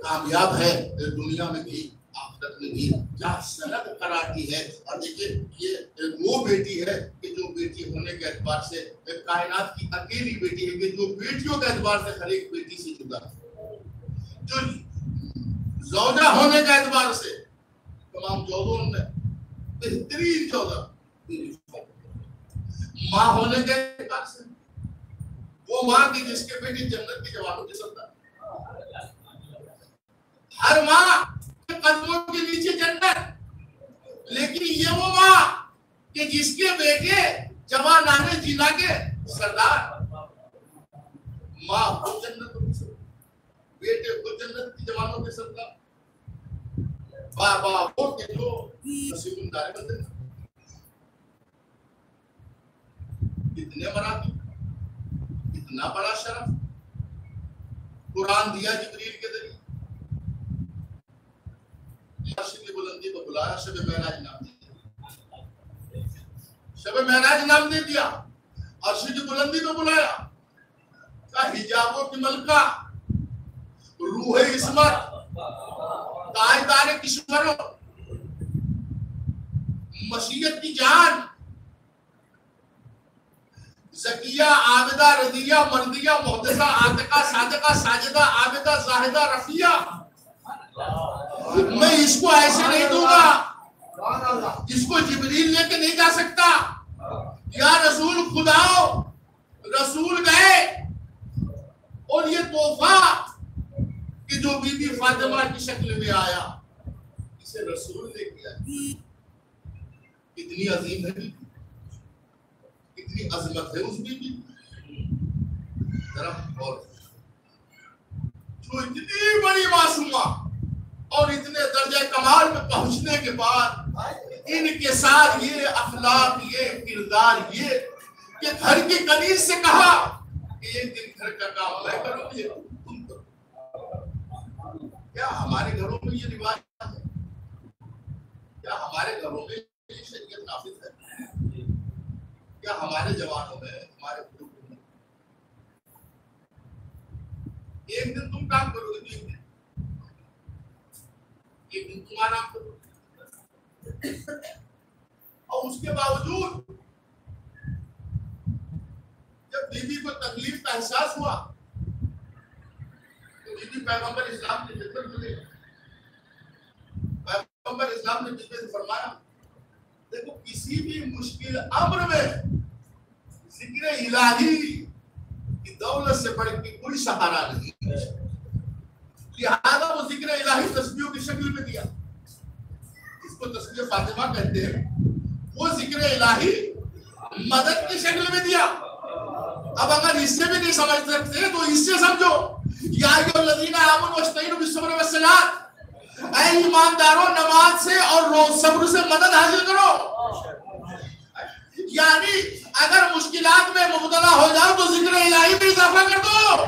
کامیاب ہے دنیا میں بھی، آخرت میں بھی۔ کیا سند کراتی ہے؟ اور دیکھیے، یہ وہ بیٹی ہے کہ جو بیٹی ہونے کے اعتبار سے کائنات کی اکیلی بیٹی ہے کہ جو بیٹیوں کے اعتبار سے ہر ایک بیٹی سے جدا جو زوجہ ہونے کے اعتبار سے تمام جوزوں میں بہترین جوزہ ماں ہونے کے اعتبار سے وہ ماں کی جس کے بیٹی جنت کے جوانوں کے سلطان ہر ماں قدموں کے نیچے جنت۔ لیکن یہ وہ ماں کہ جس کے بیٹے جوان آنے جینا کے سردار۔ ماں کو جنت بیٹے کو جنت کی جوانوں کے سردار بابا وہ کہ جو نصیب اندارے بندے کتنے مراتب۔ اتنا بڑا شرف، قرآن دیا جبریل کے ذریعے۔ کی بلندی کو بلایا، شب معراج نام دے دیا۔ شب معراج نام دے دیا۔ عرش کی بلندی کو بلایا۔ کا حجابوں کی ملکہ، روح عصمت تاجدار کشمروں۔ مشیت کی جان زکیہ، عابدہ، رضیہ مردیہ محدثہ عاتقہ، صادقہ، ساجدہ، عابدہ، زاہدہ رفیہ میں اس کو ایسے نہیں دوں گا جس کو جبریل لے کے نہیں جا سکتا۔ یا رسول خدا رسول گئے۔ اور یہ توفہ کہ جو بی بی فاطمہ کی شکل میں آیا، اسے رسول لے کے آیا کتنی عظیم ہے۔ کتنی عظمت ہے، اس بی بی اور جو اتنی بڑی معصومہ اور اتنے درجہ کمال میں پہنچنے کے بعد ان کے ساتھ یہ اخلاق، یہ کردار، یہ کہ گھر کی کنیز سے کہا کہ ایک دن گھر کا کام میں کروں یہ تم کرو کیا ہمارے گھروں میں یہ رواج ہے؟ کیا ہمارے گھروں میں یہ شریعت نافذ ہے؟ کیا ہمارے جوانوں میں ہمارے گروپ میں؟ ایک دن تم کام کرو گے، ایک دن۔ ایک دن تمہارا اور اس کے باوجود جب بیوی کو تکلیف کا احساس ہوا، تو بیوی پیغمبر اسلام کی خدمت ملے پیغمبر اسلام نے جس سے فرمایا دیکھو، کسی بھی مشکل امر میں ذکر الہی کی دولت سے بڑھ کے کوئی سہارا نہیں لہذا وہ ذکر الہی تسبیحوں کی شکل میں دیا۔ اس کو تسبیح فاطمہ کہتے ہیں۔ وہ ذکر الہی مدد کی شکل میں دیا۔ اب اگر اس سے بھی نہیں سمجھ سکتے تو اس سے سمجھو۔ یا ایو الذین آمنوا واستعینوا بالصبر والصلاۃ اے ایمانداروں، نماز سے اور روز صبر سے مدد حاصل کرو۔ یعنی اگر مشکلات میں مبتلا ہو جاؤ تو ذکر الہی میں اضافہ کر دو۔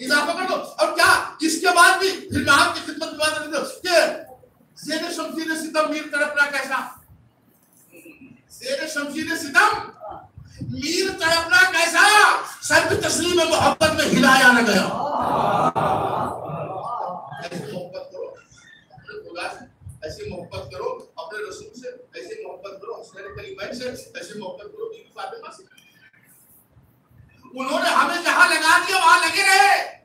اضافہ کر دو۔ اور کیا؟ اس کے بعد بھی پھر میں آپ کی خدمت میں بات کرتا ہوں۔ کہ زیر شمشیر ستم میر تڑپنا کیسا زیر شمشیر ستم میر تڑپنا کیسا سب تسلیم محبت میں ہلایا نہ گیا۔ ایسی محبت کرو، اپنے رسول سے ایسی محبت کرو حسین کریمین سے ایسی محبت کرو بیوی فاطمہ سے۔ انہوں نے ہمیں جہاں لگا دیا، وہاں لگے رہے۔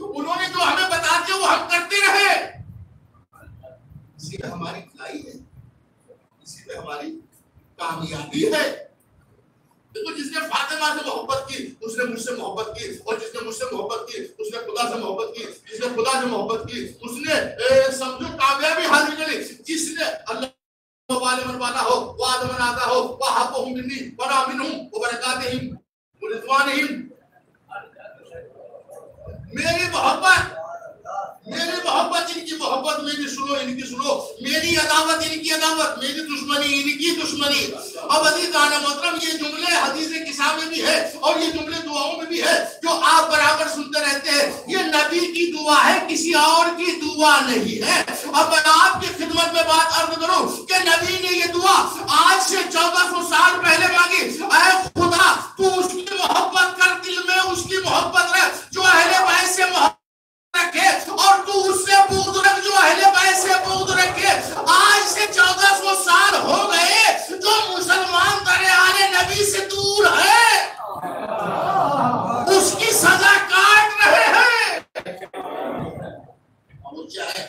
انہوں نے جو ہمیں بتا دیا، وہ ہم کرتے رہے۔ اسی میں ہماری بھلائی ہے، اسی میں ہماری کامیابی ہے۔ دیکھو جس نے فاطمہ سے محبت کی، اس نے مجھ سے محبت کی، اور جس نے مجھ سے محبت کی، اس نے خدا سے محبت کی، جس نے خدا سے محبت کی، اس نے سمجھو، کامیابی حاصل کری جس نے اللہ والے من والا ہو، وہ آدم آتا ہو، وہ حق ہوں منی بنا منہم وہ برکاتہم رضوان میری محبت میری محبت ان کی محبت، میری سنو، ان کی سنو۔ میری عداوت، ان کی عداوت۔ میری دشمنی، ان کی دشمنی۔ اب عزیز آنا محترم، یہ جملے حدیث قصہ میں بھی ہے اور یہ جملے دعاؤں میں بھی ہے جو آپ برابر سنتے رہتے ہیں۔ یہ نبی کی دعا ہے، کسی اور کی دعا نہیں ہے۔ اب میں آپ کی خدمت میں بات عرض کروں کہ نبی نے یہ دعا آج سے چودہ سو سال پہلے مانگی۔ اے خدا، تو اس کی محبت کر دل میں، اس کی محبت رہ جو اہل بیت سے محبت رکھے اور تو اس سے بغض رکھ، جو اہل بیت سے بغض رکھے۔ آج سے چودہ سو سال ہو گئے جو مسلمان دریان نبی سے دور ہے اس کی سزا کاٹ رہے ہیں۔ اب چاہے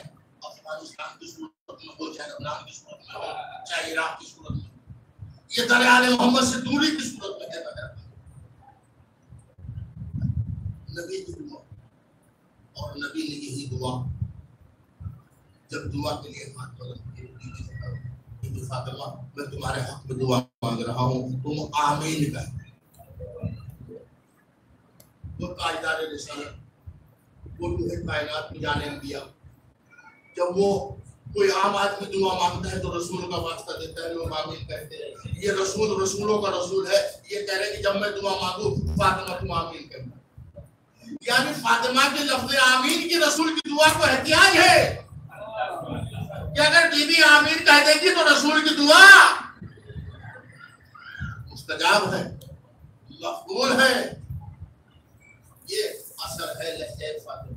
افغانستان کی صورت میں ہو، چاہے لبنان کی صورت میں ہو، چاہے عراق کی صورت میں ہو۔ یہ دریان محمد سے دوری کی صورت میں کہتا جاتا ہے نبی کی دعا اور نبی نے یہی دعا جب دعا کے لیے ہاتھ بلند فاطمہ میں تمہارے حق میں دعا مانگ رہا ہوں تم آمین کا وہ تاجدار رسالت وہ جو ہے کائنات میں جانے دیا جب وہ کوئی عام آدمی دعا مانگتا ہے تو رسول کا واسطہ دیتا ہے، لوگ آمین کہتے ہیں۔ یہ رسول رسولوں کا رسول ہے۔ یہ کہہ رہے کہ جب میں دعا مانگوں، فاطمہ تم آمین کہنا یعنی فاطمہ کے لفظ آمین کی رسول کی دعا کو احتیاج ہے۔ کہ اگر بی بی آمین کہہ دے گی تو رسول کی دعا مستجاب ہے، مقبول ہے۔ یہ اثر ہے لہجہ فاطمہ۔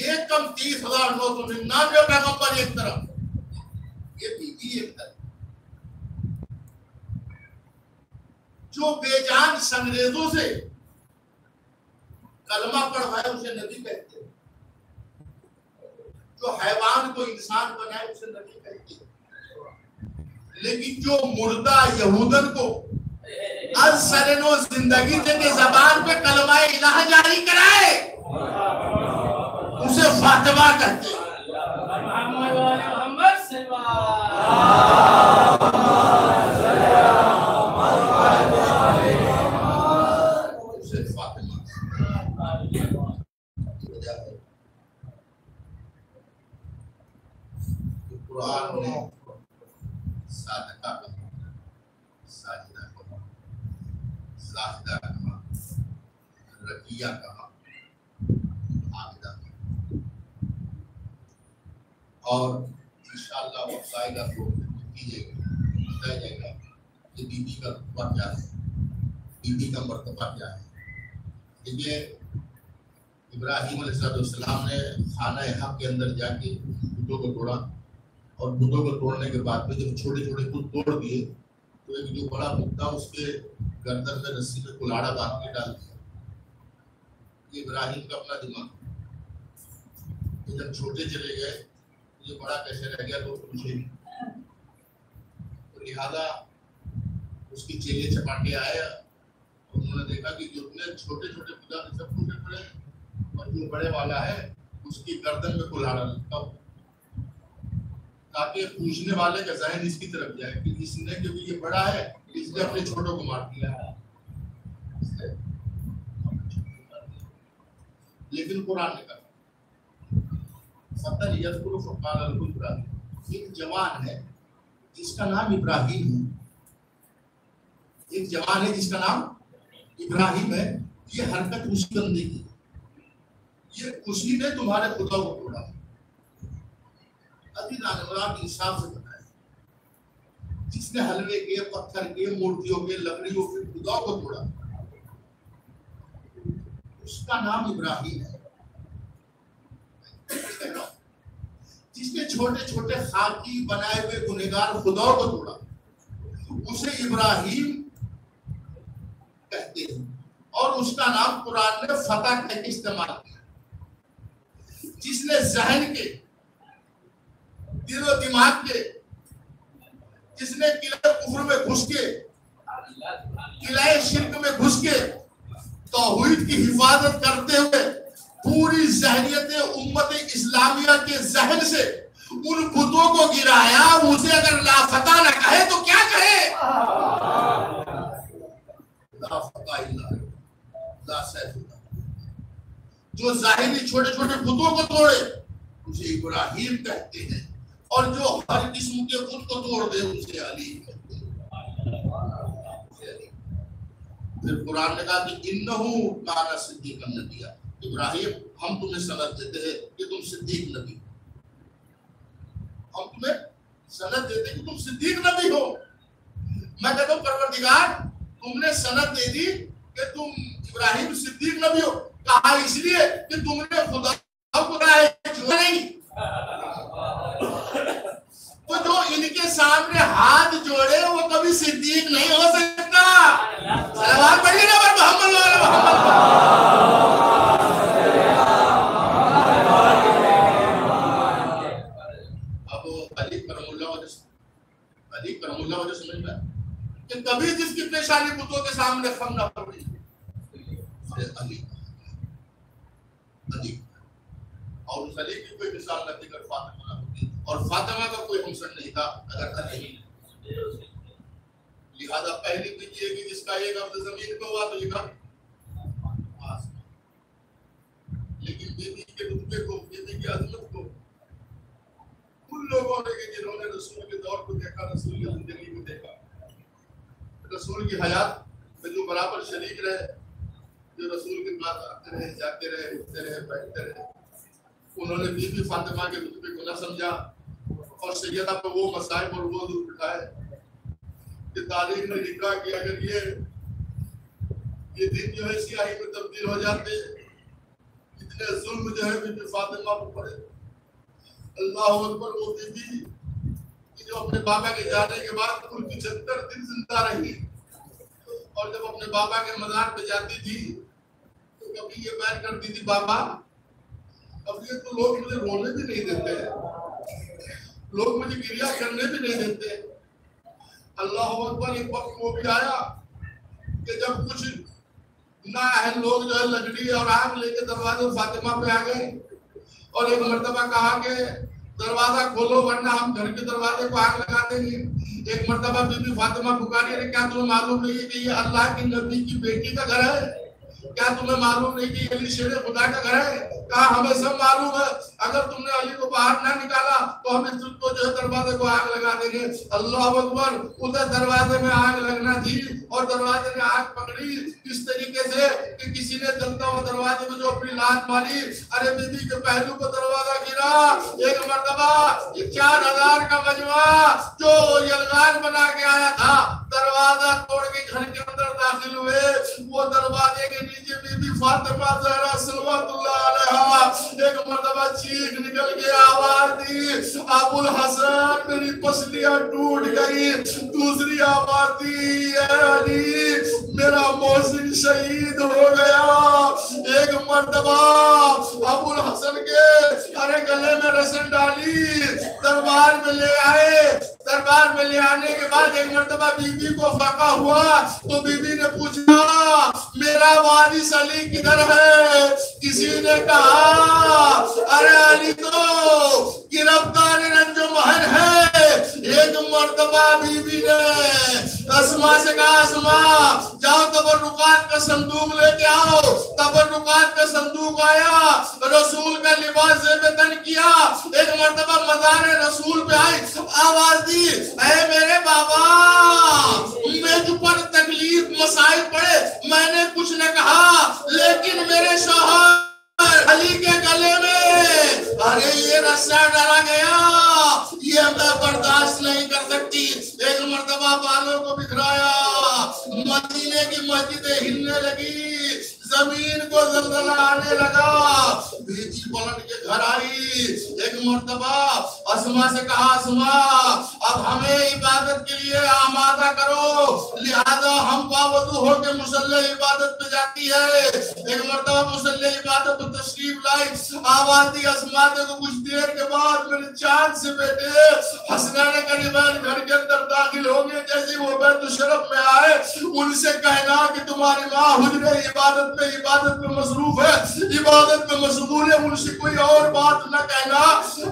یہ کم تیس ہزار نو سو ننانوے پیغمبر ایک طرف یہ بی بی ایک طرف جو بے جان سنگریزوں سے کلمہ پڑھائے اسے نبی کہتے ہیں جو حیوان کو انسان بنائے اسے نبی کہتے ہیں لیکن جو مردہ یہودن کو از سرنو زندگی دے کے زبان پہ کلمہ الہ جاری کرائے اسے فاطمہ کہتے ہیں محمد صلی اللہ اسے فاطمہ وجہ ہے کہ قرآن نے صادقہ کہا ساجدہ کہا زاہدہ کہا رقیہ کہا عابدہ کہا اور انشاءاللہ وقت آئے گا تو کیجیے گا بتایا جائے گا کہ بی بی کا رتبہ کیا ہے بی بی کا مرتبہ کیا ہے دیکھیے ابراہیم علیہ السلام نے خانہ حق کے اندر جا کے بتوں کو توڑا اور بتوں کو توڑنے کے بعد میں جب چھوٹے چھوٹے بت توڑ دیے، تو ایک جو بڑا بت تھا اس کے گردن میں رسی میں کلاڑا باندھ کے ڈال دیا۔ یہ ابراہیم کا اپنا دماغ۔ تو جب چھوٹے چلے گئے تو یہ بڑا کیسے رہ گیا، تو پوچھے نہیں تو لہٰذا اس کی چیلے چپاٹے آئے اور انہوں نے دیکھا کہ جو اتنے چھوٹے چھوٹے پوجا سب ٹوٹے پڑے اور جو بڑے والا ہے، اس کی گردن میں کلاڑا لگتا ہو تاکہ پوچھنے والے کا ذہن اس کی طرف جائے کہ اس نے کیونکہ یہ بڑا ہے، اس نے اپنے چھوٹوں کو مار دیا لیکن قرآن نے کہا فتح یذکر فقال ابراہیم ایک جوان ہے، جس کا نام ابراہیم ہے۔ ایک جوان ہے، جس کا نام ابراہیم ہے۔ یہ حرکت اسی بندے کی۔ یہ اسی نے تمہارے خدا کو توڑا۔ ابھی نانورات انصاف سے بتایا جس نے حلوے کے، پتھر کے، مورتیوں کے، لکڑیوں کے خدا کو توڑا۔ اس کا نام ابراہیم ہے۔ جس نے چھوٹے چھوٹے خاکی بنائے ہوئے گنہگار خدا کو توڑا، اسے ابراہیم کہتے ہیں۔ اور اس کا نام قرآن نے فتح کہہ کے استعمال کیا۔ جس نے ذہن کے دل و دماغ کے جس نے قلعہ کفر میں گھس کے، قلعہ شرک میں گھس کے توحید کی حفاظت کرتے ہوئے پوری ذہنیت امت اسلامیہ کے ذہن سے ان بتوں کو گرایا، اسے اگر لافتہ نہ کہے تو کیا کہے؟ لا فتح الا لا سیف اللہ۔ جو ظاہری چھوٹے چھوٹے بتوں کو توڑے، اسے ابراہیم کہتے ہیں۔ اور جو ہر قسم کے بت کو توڑ دے اسے علی۔ پھر قرآن نے کہا کہ انہو کانا صدیق النبی ابراہیم، ہم تمہیں سند دیتے ہیں کہ تم صدیق نبی ہم تمہیں سند دیتے ہیں کہ تم صدیق نبی ہو۔ میں کہتا ہوں، پروردگار، تم نے سند دے دی کہ تم ابراہیم صدیق نبی ہو۔ کہا اس لیے کہ تم نے خدا خدا ہے جو نہیں تو جو ان کے سامنے ہاتھ جوڑے وہ کبھی صدیق نہیں ہو سکتے سلوات پڑھیے نا پر محمد محمد اب علی کرم اللہ وجہ علی کرم اللہ وجہ سمجھ میں کہ کبھی جس کی پیشانی بتوں کے سامنے خم نہ پڑی علی علی اور اس علی کی کوئی مثال نہ دیکھ کر فاطمہ نہ ہوتی اور فاطمہ کا کوئی ہمسن نہیں تھا اگر علی لہذا پہلی بیٹی ہے کہ جس کا ایک عبد زمین پہ ہوا تو یہ کا لیکن بیٹی کے رتبے کو بیٹی کی عظمت کو ان لوگوں نے کہ جنہوں نے رسول کے دور کو دیکھا رسول کی زندگی کو دیکھا رسول کی حیات میں جو برابر شریک رہے جو رسول کے پاس آتے رہے جاتے رہے اٹھتے رہے بیٹھتے رہے انہوں نے بی بی فاطمہ کے رتبے کو نہ سمجھا اور سیدہ پہ وہ مسائل پر وہ دور بٹھائے کہ تاریخ نے لکھا کہ اگر یہ یہ دن جو ہے سیاہی میں تبدیل ہو جاتے اتنے ظلم جو ہے بی فاطمہ پر پڑے۔ اللہ اکبر وہ بی بی کہ جو اپنے بابا کے جانے کے بعد کل پچہتر دن زندہ رہی۔ اور جب اپنے بابا کے مزار پہ جاتی تھی، تو کبھی یہ بیان کرتی تھی، بابا، اب یہ تو لوگ مجھے رونے بھی نہیں دیتے۔ لوگ مجھے گریا کرنے بھی نہیں دیتے۔ اللہ اکبر، ایک وقت وہ بھی آیا کہ جب کچھ نااہل لوگ جو ہے لکڑی اور آگ لے کے دروازے فاطمہ پہ آ گئے اور ایک مرتبہ کہا کہ دروازہ کھولو ورنہ ہم گھر کے دروازے کو آگ لگا دیں گے۔ ایک مرتبہ بی بی فاطمہ پکاری نے کیا تمہیں معلوم نہیں کہ یہ اللہ کی نبی کی بیٹی کا گھر ہے؟ کیا تمہیں معلوم نہیں کہ علی شیر خدا کا گھر ہے؟ کہا ہمیں سب معلوم ہے؟ اگر تم نے علی کو باہر نہ نکالا تو ہم اس کو جو ہے دروازے کو آگ لگا دیں گے۔ اللہ اکبر ادھر دروازے میں آگ لگنا تھی اور دروازے میں آگ پکڑی۔ اس طریقے سے کہ کسی نے جلتا ہوا دروازے میں جو اپنی لات ماری، ارے بی کے پہلو کو دروازہ گرا۔ ایک مرتبہ یہ چار ہزار کا مجموعہ جو یلغان بنا کے آیا تھا، دروازہ توڑ کے گھر کے اندر داخل ہوئے۔ وہ دروازے کے نیچے بی بی فاطمہ زہرا صلوات اللہ علیہ ایک مرتبہ چیخ نکل کے آواز دی ابو الحسن میری پسلیاں ٹوٹ گئی دوسری آواز دی اے علی میرا محسن شہید ہو گیا ایک مرتبہ ابو الحسن کے ارے گلے میں رسن ڈالی دربار میں لے آئے دربار میں لے آنے کے بعد ایک مرتبہ بی بی کو فقہ ہوا تو بی بی نے پوچھا میرا وارث علی کدھر ہے؟ کسی نے کہا، ارے علی تو گرفتار رنج مہر ہے۔ ایک مرتبہ بی بی نے اسما سے کہا اسما جاؤ تبرکات کا صندوق لے کے آؤ۔ تبرکات کا صندوق آیا، رسول کا لباس زیب تن کیا۔ ایک مرتبہ مزار رسول پہ آئی۔ آواز دی، اے میرے بابا، میں جو پر تکلیف، مسائل پڑے، میں نے کچھ نہ کہا۔ لیکن میرے شوہر علی کے گلے میں، ارے یہ رسا ڈرا گیا۔ یہ میں برداشت نہیں کر سکتی۔ ایک مرتبہ بالوں کو بکھرایا۔ مدینے کی مسجدیں ہلنے لگی۔ زمین کو زلزلہ آنے لگا۔ بیٹی پلٹ کے گھر آئی۔ ایک مرتبہ اسما سے کہا اسما اب ہمیں عبادت کے لیے آمادہ کرو۔ لہذا ہم باوضو ہو کے مسلح عبادت پہ جاتی ہے۔ ایک مرتبہ مسلح عبادت پہ تشریف لائی۔ آواز دی اسما دے کو کچھ دیر کے بعد میرے چاند سے بیٹے حسنان قریبان گھر کے اندر داخل ہو گئے جیسے وہ بیت شرف میں آئے، ان سے کہنا کہ تمہاری ماں حجر عبادت میں عبادت میں مصروف ہے۔ عبادت میں مشغول ہے۔ ان مجھ سے کوئی اور بات نہ کہنا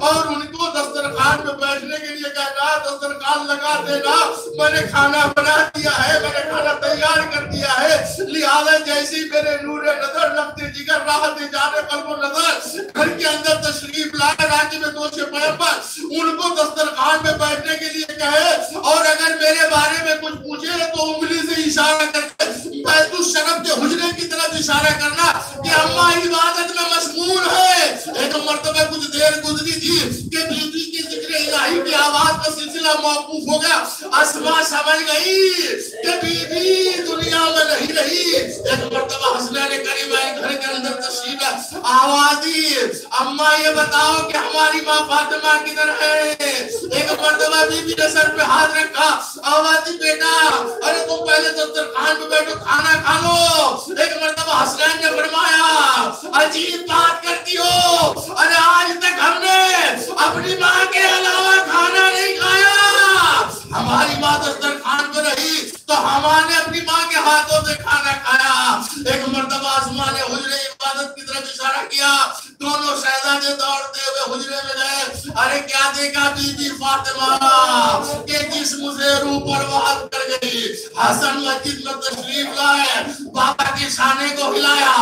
اور ان کو دسترخوان میں بیٹھنے کے لیے کہنا، دسترخوان لگا دینا۔ میں نے کھانا بنا دیا ہے، میں نے کھانا تیار کر دیا ہے۔ لہذا جیسی میرے نور نظر لگتے جگر راحت جانے قلب و نظر۔ گھر کے اندر تشریف لائے راجی میں دو سے پیمبر ان کو دسترخوان میں بیٹھنے کے لیے کہے۔ اور اگر میرے بارے میں کچھ پوچھے تو انگلی سے اشارہ کر کے، بیت الشرف کے حجرے کی طرف اشارہ کرنا کہ اماں عبادت میں مشغول ہے۔ ایک مرتبہ کچھ دیر گزری تھی کہ بیوی کی ذکر الہی کی آواز کا سلسلہ موقوف ہو گیا۔ اسما سمجھ گئی کہ بیوی دنیا میں نہیں رہی۔ ایک مرتبہ حسنین کریمہ گھر کے اندر تشریف ہے آواز دی۔ اماں یہ بتاؤ کہ ہماری ماں فاطمہ کدھر ہے؟ ایک مرتبہ بی بی نے سر پہ ہاتھ رکھا۔ آواز دی، بیٹا، ارے تم پہلے دسترخوان پہ بیٹھو، کھانا کھا لو۔ ایک مرتبہ حسنین نے فرمایا عجیب بات کرتی ہو۔ ارے آج تک ہم نے اپنی ماں کے علاوہ کھانا نہیں کھایا۔ ہماری ماں دسترخوان پہ رہی تو ہماں نے اپنی ماں کے ہاتھوں سے کھانا کھایا۔ ایک مرتبہ آسمان نے حجر عبادت کی طرف اشارہ کیا۔ ارے کیا دیکھا بی بی فاطمہ؟ کہ جسم سے روح پرواز کر گئی؟ حسن مسجد میں تشریف لائے، بابا کے شانے کو ہلایا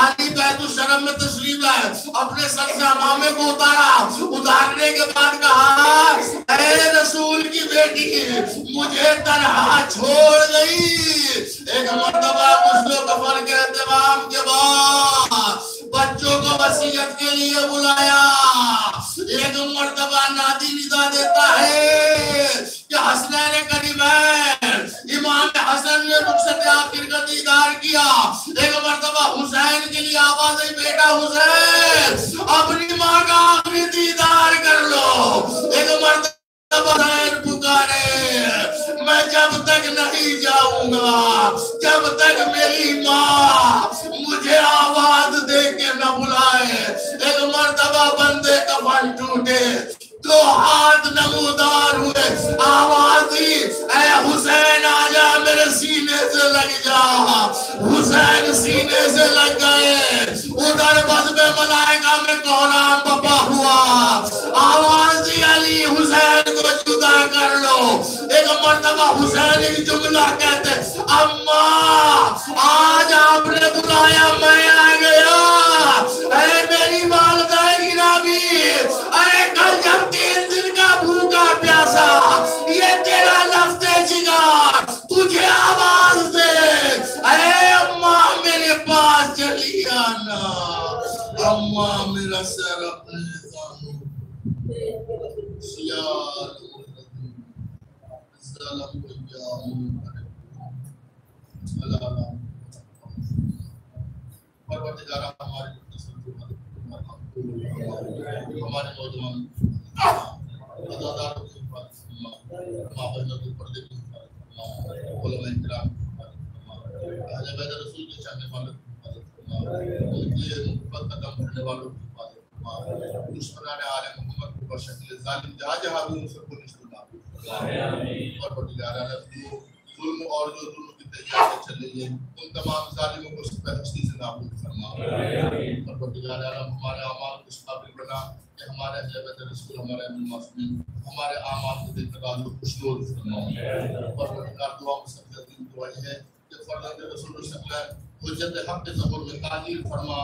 علی بیت الشرم میں تشریف لائے، اپنے سر سے امامے کو اتارا۔ اتارنے کے بعد کہا، اے رسول کی بیٹی، مجھے تنہا چھوڑ گئی۔ ایک مرتبہ غسل و کفن کے اہتمام کے بعد بچوں کو وسیعت کے لیے بلایا۔ ایک مرتبہ نادی ندا دیتا ہے کہ حسنین کریمین امام حسن نے رخصت آخر کا دیدار کیا۔ ایک مرتبہ حسین کے لیے آواز ہے، بیٹا حسین، اپنی ماں کا آخری دیدار کر لو۔ ایک مرتبہ پکارے، میں جب تک نہیں جاؤں گا، جب تک میری ماں مجھے آواز دے کے نہ بلائے، ایک مرتبہ بندے کفن ٹوٹے، دو ہاتھ نمودار ہوئے، آواز دی اے حسین آجا میرے سینے سے لگ جا۔ حسین سینے سے لگ گئے، ادھر بس بزم ملائکہ میں کونام بپا ہوا؟ ایک مرتبہ حسین ایک جملہ کہتے اماں آج آپ نے بلایا، میں آ گیا۔ اے میری والدہ گرامی اے کل جب تین دن کا بھوکا پیاسا، یہ تیرا لفظ جگار، تجھے آواز دے۔ اے اماں میرے پاس چلی آنا اماں میرا سر اپنے زانو سیال ظلم کو جامون پروردگارہ ہمارے ہمارے نوجوان ادادار کی ماں بہنوں کے پردے کی علماء اکرام اہل بیت رسول کے چاہنے والوں کی ان کے محبت قدم بڑھنے والوں کی حفاظت دشمنان عالم محمد کو بشکل ظالم جہاں جہاں بھی ان سب کو نشتر اور ظلم اور جو ظلم کی تیار سے چل رہی ہے ان تمام ظالموں کو سب سے نابود فرما۔ اور پروردگار عالم ہمارے اعمال کو اس قابل بنا، کہ ہمارے اہل رسول، ہمارے اہل معصومین ہمارے اعمال کو دیکھ کر آج خوش نور فرما۔ اور پروردگار دعا میں سب سے عظیم دعا ہے کہ فرزند رسول اللہ صلی اللہ علیہ وسلم حجت حق کے ظہور میں تعلیل فرما،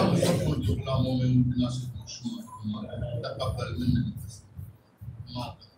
ہم سب کو جو غلاموں میں مبتلا سے خوش فرما۔ تقبل مننا مات۔